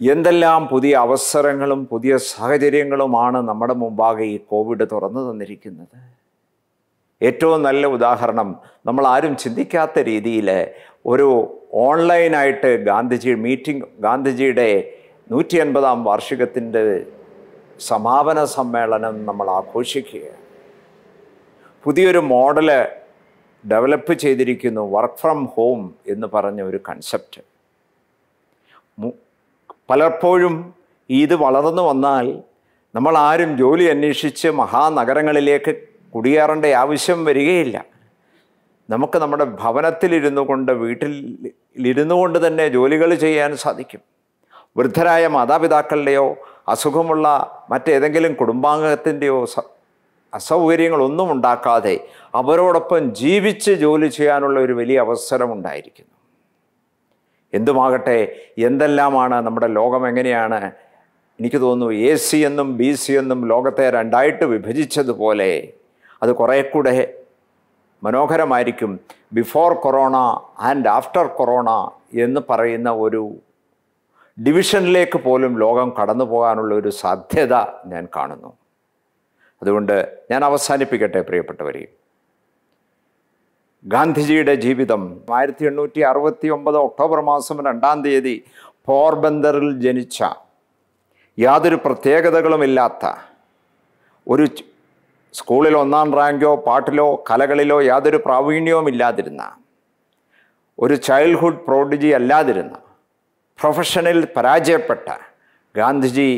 എന്തെല്ലാം പുതിയ അവസരങ്ങളും പുതിയ സാഹചര്യങ്ങളുമാണ് നമ്മുടെ മുമ്പാകെ ഈ കോവിഡ് തുറന്നു തന്നിരിക്കുന്നത്? ഏറ്റവും നല്ല ഉദാഹരണം നമ്മൾ ആരും ചിന്തിക്കാത്ത രീതിയിൽ ഒരു ഓൺലൈനായിട്ട് ഗാന്ധിജി മീറ്റിംഗ് ഗാന്ധിജിയുടെ നൂറ്റി അൻപതാം വാർഷികത്തിന്റെ സമാപന സമ്മേളനം നമ്മൾ ആഘോഷിക്കുകയാണ്. പുതിയൊരു മോഡൽ ഡെവലപ്പ് ചെയ്തിരിക്കുന്നു വർക്ക് ഫ്രം ഹോം എന്ന് പറഞ്ഞ ഒരു കൺസെപ്റ്റ്. പലപ്പോഴും ഇത് വളർന്നു വന്നാൽ നമ്മൾ ആരും ജോലി അന്വേഷിച്ച് മഹാനഗരങ്ങളിലേക്ക് കുടിയേറേണ്ട ആവശ്യം വരികയില്ല. നമുക്ക് നമ്മുടെ ഭവനത്തിലിരുന്നു കൊണ്ട് വീട്ടിലിരുന്നു കൊണ്ട് തന്നെ ജോലികൾ ചെയ്യാൻ സാധിക്കും. വൃദ്ധരായ മാതാപിതാക്കളുടെയോ അസുഖമുള്ള മറ്റേതെങ്കിലും കുടുംബാംഗത്തിന്റെയോ അസൗകര്യങ്ങളൊന്നും ഉണ്ടാക്കാതെ അവരോടൊപ്പം ജീവിച്ച് ജോലി ചെയ്യാനുള്ള ഒരു വലിയ അവസരം ഉണ്ടായിരിക്കുന്നു എന്തുമാകട്ടെ എന്തെല്ലാമാണ് നമ്മുടെ ലോകം എങ്ങനെയാണ്? എനിക്ക് തോന്നുന്നു എ സി എന്നും ബി സി എന്നും ലോകത്തെ രണ്ടായിട്ട് വിഭജിച്ചതുപോലെ അത് കുറേ കൂടെ മനോഹരമായിരിക്കും. Before corona and after corona എന്ന് പറയുന്ന ഒരു ഡിവിഷനിലേക്ക് പോലും ലോകം കടന്നു പോകാനുള്ള ഒരു സാധ്യത ഞാൻ കാണുന്നു. അതുകൊണ്ട് ഞാൻ അവസാനിപ്പിക്കട്ടെ പ്രിയപ്പെട്ടവരെ. ഗാന്ധിജിയുടെ ജീവിതം. ആയിരത്തി എണ്ണൂറ്റി അറുപത്തി ഒമ്പത് ഒക്ടോബർ മാസം രണ്ടാം തീയതി പോർബന്ദറിൽ ജനിച്ച യാതൊരു പ്രത്യേകതകളുമില്ലാത്ത ഒരു സ്കൂളിൽ ഒന്നാം റാങ്കോ പാട്ടിലോ കലകളിലോ യാതൊരു പ്രാവീണ്യവും ഇല്ലാതിരുന്ന ഒരു ചൈൽഡ്ഹുഡ് പ്രോഡിജി അല്ലാതിരുന്ന പ്രൊഫഷനിൽ പരാജയപ്പെട്ട ഗാന്ധിജി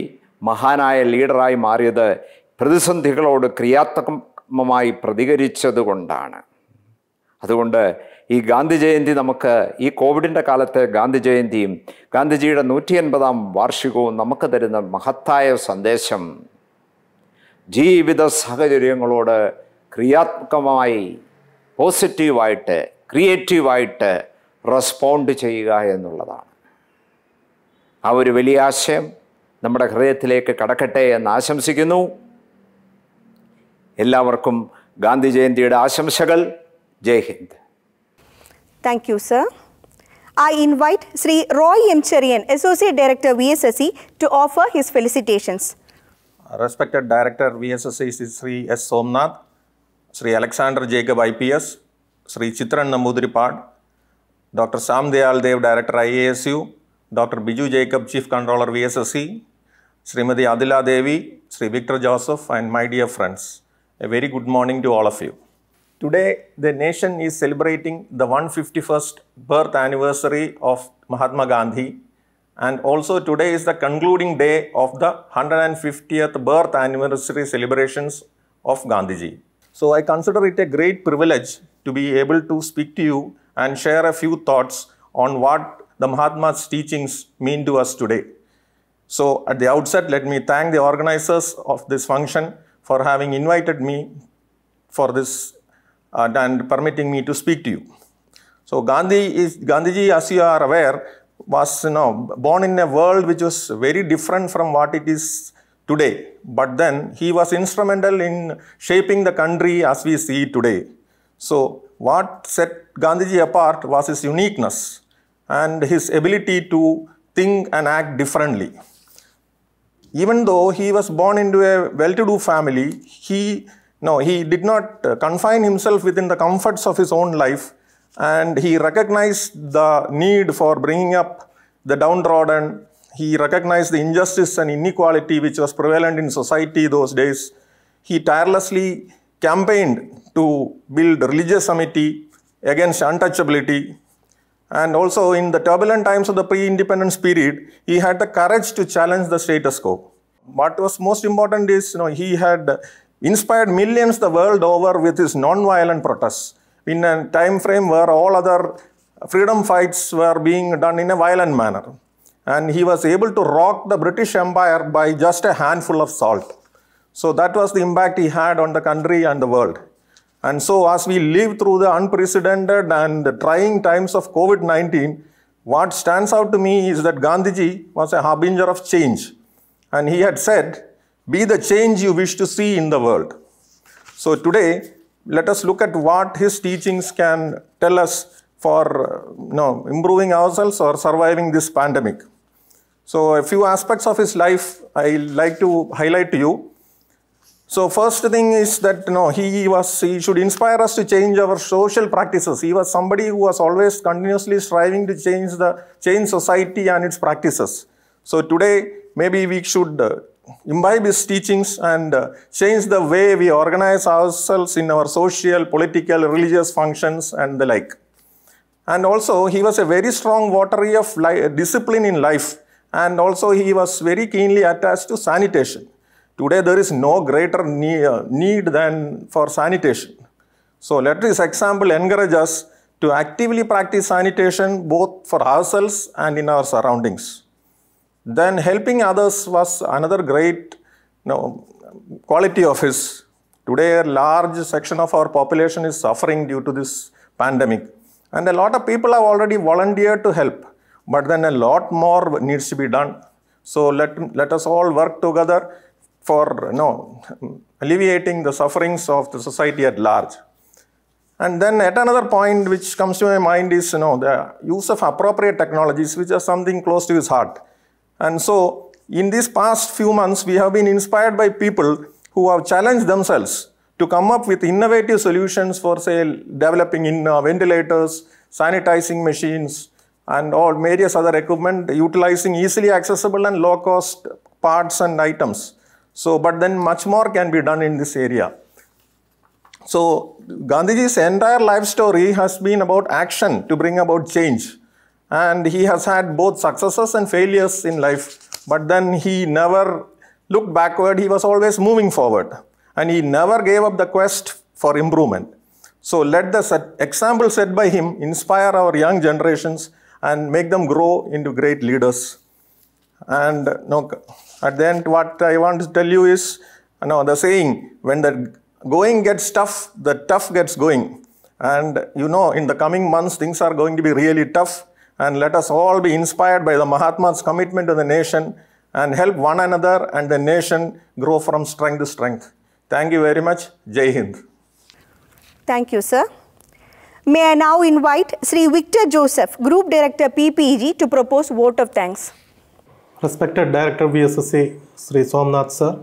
മഹാനായ ലീഡറായി മാറിയത് പ്രതിസന്ധികളോട് ക്രിയാത്മകമായി പ്രതികരിച്ചതുകൊണ്ടാണ്. അതുകൊണ്ട് ഈ ഗാന്ധി ജയന്തി നമുക്ക് ഈ കോവിഡിന്റെ കാലത്തെ ഗാന്ധി ജയന്തിയും ഗാന്ധിജിയുടെ നൂറ്റി എൺപതാം വാർഷികവും നമുക്ക് തരുന്ന മഹത്തായ സന്ദേശം. ജീവിത സാഹചര്യങ്ങളോട് ക്രിയാത്മകമായി പോസിറ്റീവായിട്ട് ക്രിയേറ്റീവായിട്ട് റെസ്പോണ്ട് ചെയ്യുക എന്നുള്ളതാണ്. ആ ഒരു വലിയ ആശയം നമ്മുടെ ഹൃദയത്തിലേക്ക് കടക്കട്ടെ എന്ന് ആശംസിക്കുന്നു. എല്ലാവർക്കും ഗാന്ധി ജയന്തിയുടെ ആശംസകൾ. Jai Hind. Thank you, sir. I invite Sri Roy M. Cherian, Associate Director VSSC, to offer his felicitations. Uh, respected Director VSSC Sri S. Somnath, Sri Alexander Jacob IPS, Sri Chitran Namudripad, Dr. Sam Dayal Dev, Director IISU, Dr. Biju Jacob, Chief Controller VSSC, Sri Adila Devi, Sri Victor Joseph, and my dear friends. A very good morning to all of you. Today, the nation is celebrating the 151st birth anniversary of Mahatma Gandhi, and also today is the concluding day of the 150th birth anniversary celebrations of Gandhiji. So, I consider it a great privilege to be able to speak to you and share a few thoughts on what the Mahatma's teachings mean to us today. So, at the outset, let me thank the organizers of this function for having invited me for this uh, and permitting me to speak to you. So Gandhi is Gandhiji, as you are aware, was you know born in a world which was very different from what it is today. But then he was instrumental in shaping the country as we see today. So what set Gandhiji apart was his uniqueness and his ability to think and act differently even though he was born into a well-to-do family, he no, he did not uh, confine himself within the comforts of his own life, and he recognized the need for bringing up the downtrodden. He recognized the injustice and inequality which was prevalent in society those days. He tirelessly campaigned to build religious amity against untouchability and also in the turbulent times of the pre-independence period, he had the courage to challenge the status quo. What was most important is, you know, he had inspired millions the world over with his non-violent protests in a time frame where all other freedom fights were being done in a violent manner. And he was able to rock the British Empire by just a handful of salt. So that was the impact he had on the country and the world. And so, as we live through the unprecedented and the trying times of COVID 19, what stands out to me is that Gandhiji was a harbinger of change. And he had said, Be the change you wish to see in the world. So, today, let us look at what his teachings can tell us for uh, you know, improving ourselves or surviving this pandemic. So, a few aspects of his life I like to highlight to you. So first thing is that you know, he was he should inspire us to change our social practices. He was somebody who was always continuously striving to change the change society and its practices. So today maybe we should uh, imbibe his teachings and uh, change the way we organize ourselves in our social, political, religious functions and the like. And also he was a very strong votary of discipline in life and also he was very keenly attached to sanitation. Today there is no greater need than for sanitation. So let this example encourage us to actively practice sanitation both for ourselves and in our surroundings. Then helping others was another great you know, quality of his. Today a large section of our population is suffering due to this pandemic. And a lot of people have already volunteered to help. But then a lot more needs to be done. So let, let us all work together for you know, alleviating the sufferings of the society at large. And then at another point which comes to my mind is you know, the use of appropriate technologies, which is something close to his heart. And so in these past few months, we have been inspired by people who have challenged themselves to come up with innovative solutions for, say, developing in uh, ventilators, sanitizing machines, and all various other equipment, utilizing easily accessible and low-cost parts and items. So, but then much more can be done in this area. So Gandhiji's entire life story has been about action to bring about change. And he has had both successes and failures in life. But then he never looked backward, he was always moving forward. And he never gave up the quest for improvement. So let the set, example set by him inspire our young generations and make them grow into great leaders. And no, at the end, what I want to tell you is, know, the saying, when the going gets tough, the tough gets going. And you know, in the coming months, things are going to be really tough. And let us all be inspired by the Mahatma's commitment to the nation and help one another and the nation grow from strength to strength. Thank you very much. Jai Hind. Thank you, sir. May I now invite Sri Victor Joseph, Group Director PPG, to propose vote of thanks. Respected Director VSSC Sri Somnath sir,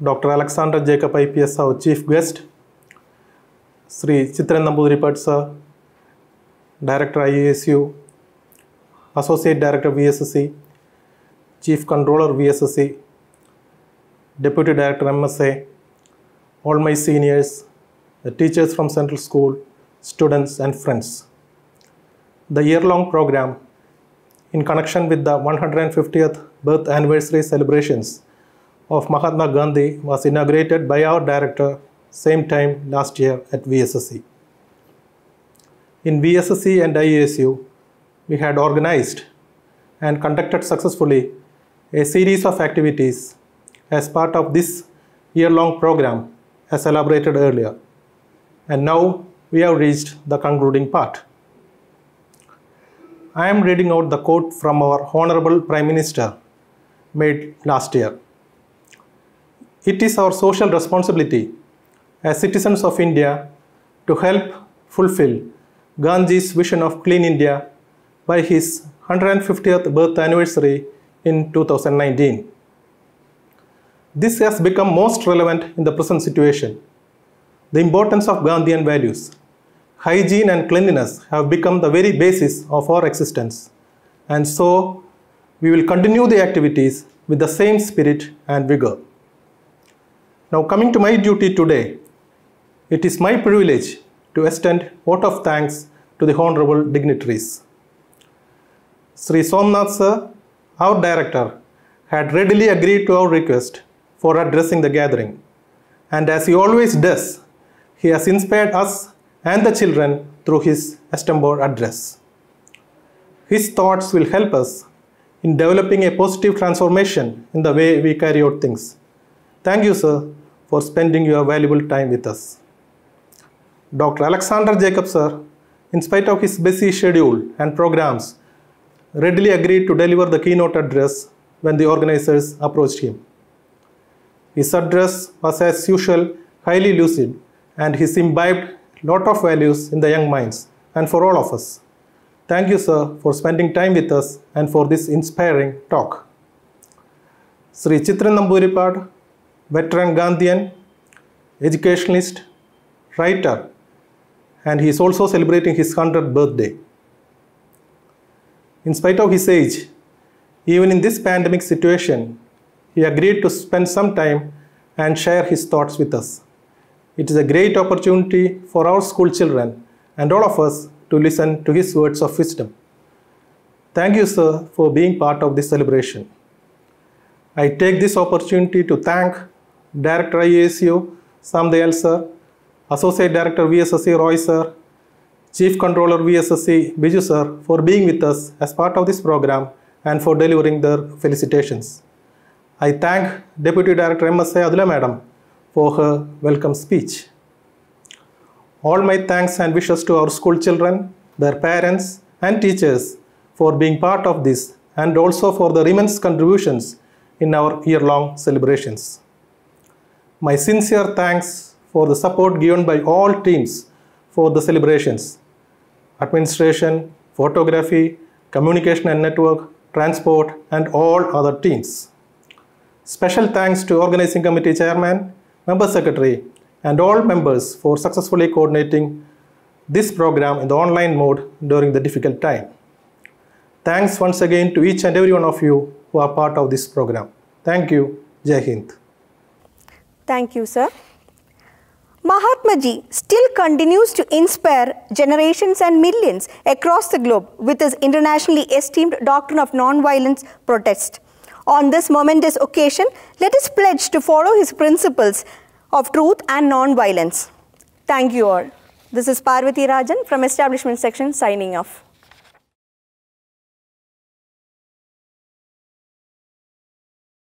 Dr. Alexander Jacob IPS our Chief Guest, Sri Chitran Namboodiripad sir, Director IISU, Associate Director VSSC, Chief Controller VSSC, Deputy Director MSA, all my seniors, the teachers from Central School, students and friends. The year-long program in connection with the 150th birth anniversary celebrations of Mahatma Gandhi was inaugurated by our director same time last year at VSSC. In VSSC and IISU, we had organized and conducted successfully a series of activities as part of this year-long program as elaborated earlier. And now we have reached the concluding part. I am reading out the quote from our Honorable Prime Minister made last year. It is our social responsibility as citizens of India to help fulfill Gandhi's vision of clean India by his 150th birth anniversary in 2019. This has become most relevant in the present situation. The importance of Gandhian values, hygiene and cleanliness have become the very basis of our existence. And so, we will continue the activities with the same spirit and vigor. Now, coming to my duty today, it is my privilege to extend vote of thanks to the honorable dignitaries. Sri Somnath sir, our director, had readily agreed to our request for addressing the gathering. And as he always does, he has inspired us and the children through his extempore address. His thoughts will help us in developing a positive transformation in the way we carry out things. Thank you, sir, for spending your valuable time with us. Dr. Alexander Jacob, sir, in spite of his busy schedule and programs, readily agreed to deliver the keynote address when the organizers approached him. His address was, as usual, highly lucid and he imbibed lot of values in the young minds and for all of us. Thank you, sir, for spending time with us and for this inspiring talk. Sri Chitran Namburipad, veteran Gandhian, educationalist, writer, and he is also celebrating his 100th birthday. In spite of his age, even in this pandemic situation, he agreed to spend some time and share his thoughts with us. It is a great opportunity for our school children and all of us to listen to his words of wisdom. Thank you, sir, for being part of this celebration. I take this opportunity to thank Director IISU, Sam Dayal sir, Associate Director VSSC Roy sir, Chief Controller VSSC Biju sir for being with us as part of this program and for delivering their felicitations. I thank Deputy Director MSA Adula Madam for her welcome speech. All my thanks and wishes to our school children, their parents and teachers for being part of this and also for their immense contributions in our year-long celebrations. My sincere thanks for the support given by all teams for the celebrations, administration, photography, communication and network, transport and all other teams. Special thanks to organizing committee chairman, member secretary and all members for successfully coordinating this program in the online mode during the difficult time. Thanks once again to each and every one of you who are part of this program. Thank you. Jai Hind. Thank you, sir. Mahatma Ji still continues to inspire generations and millions across the globe with his internationally esteemed doctrine of non-violence protest. On this momentous occasion, let us pledge to follow his principles of truth and non-violence. Thank you all. This is Parvati Rajan from Establishment Section signing off.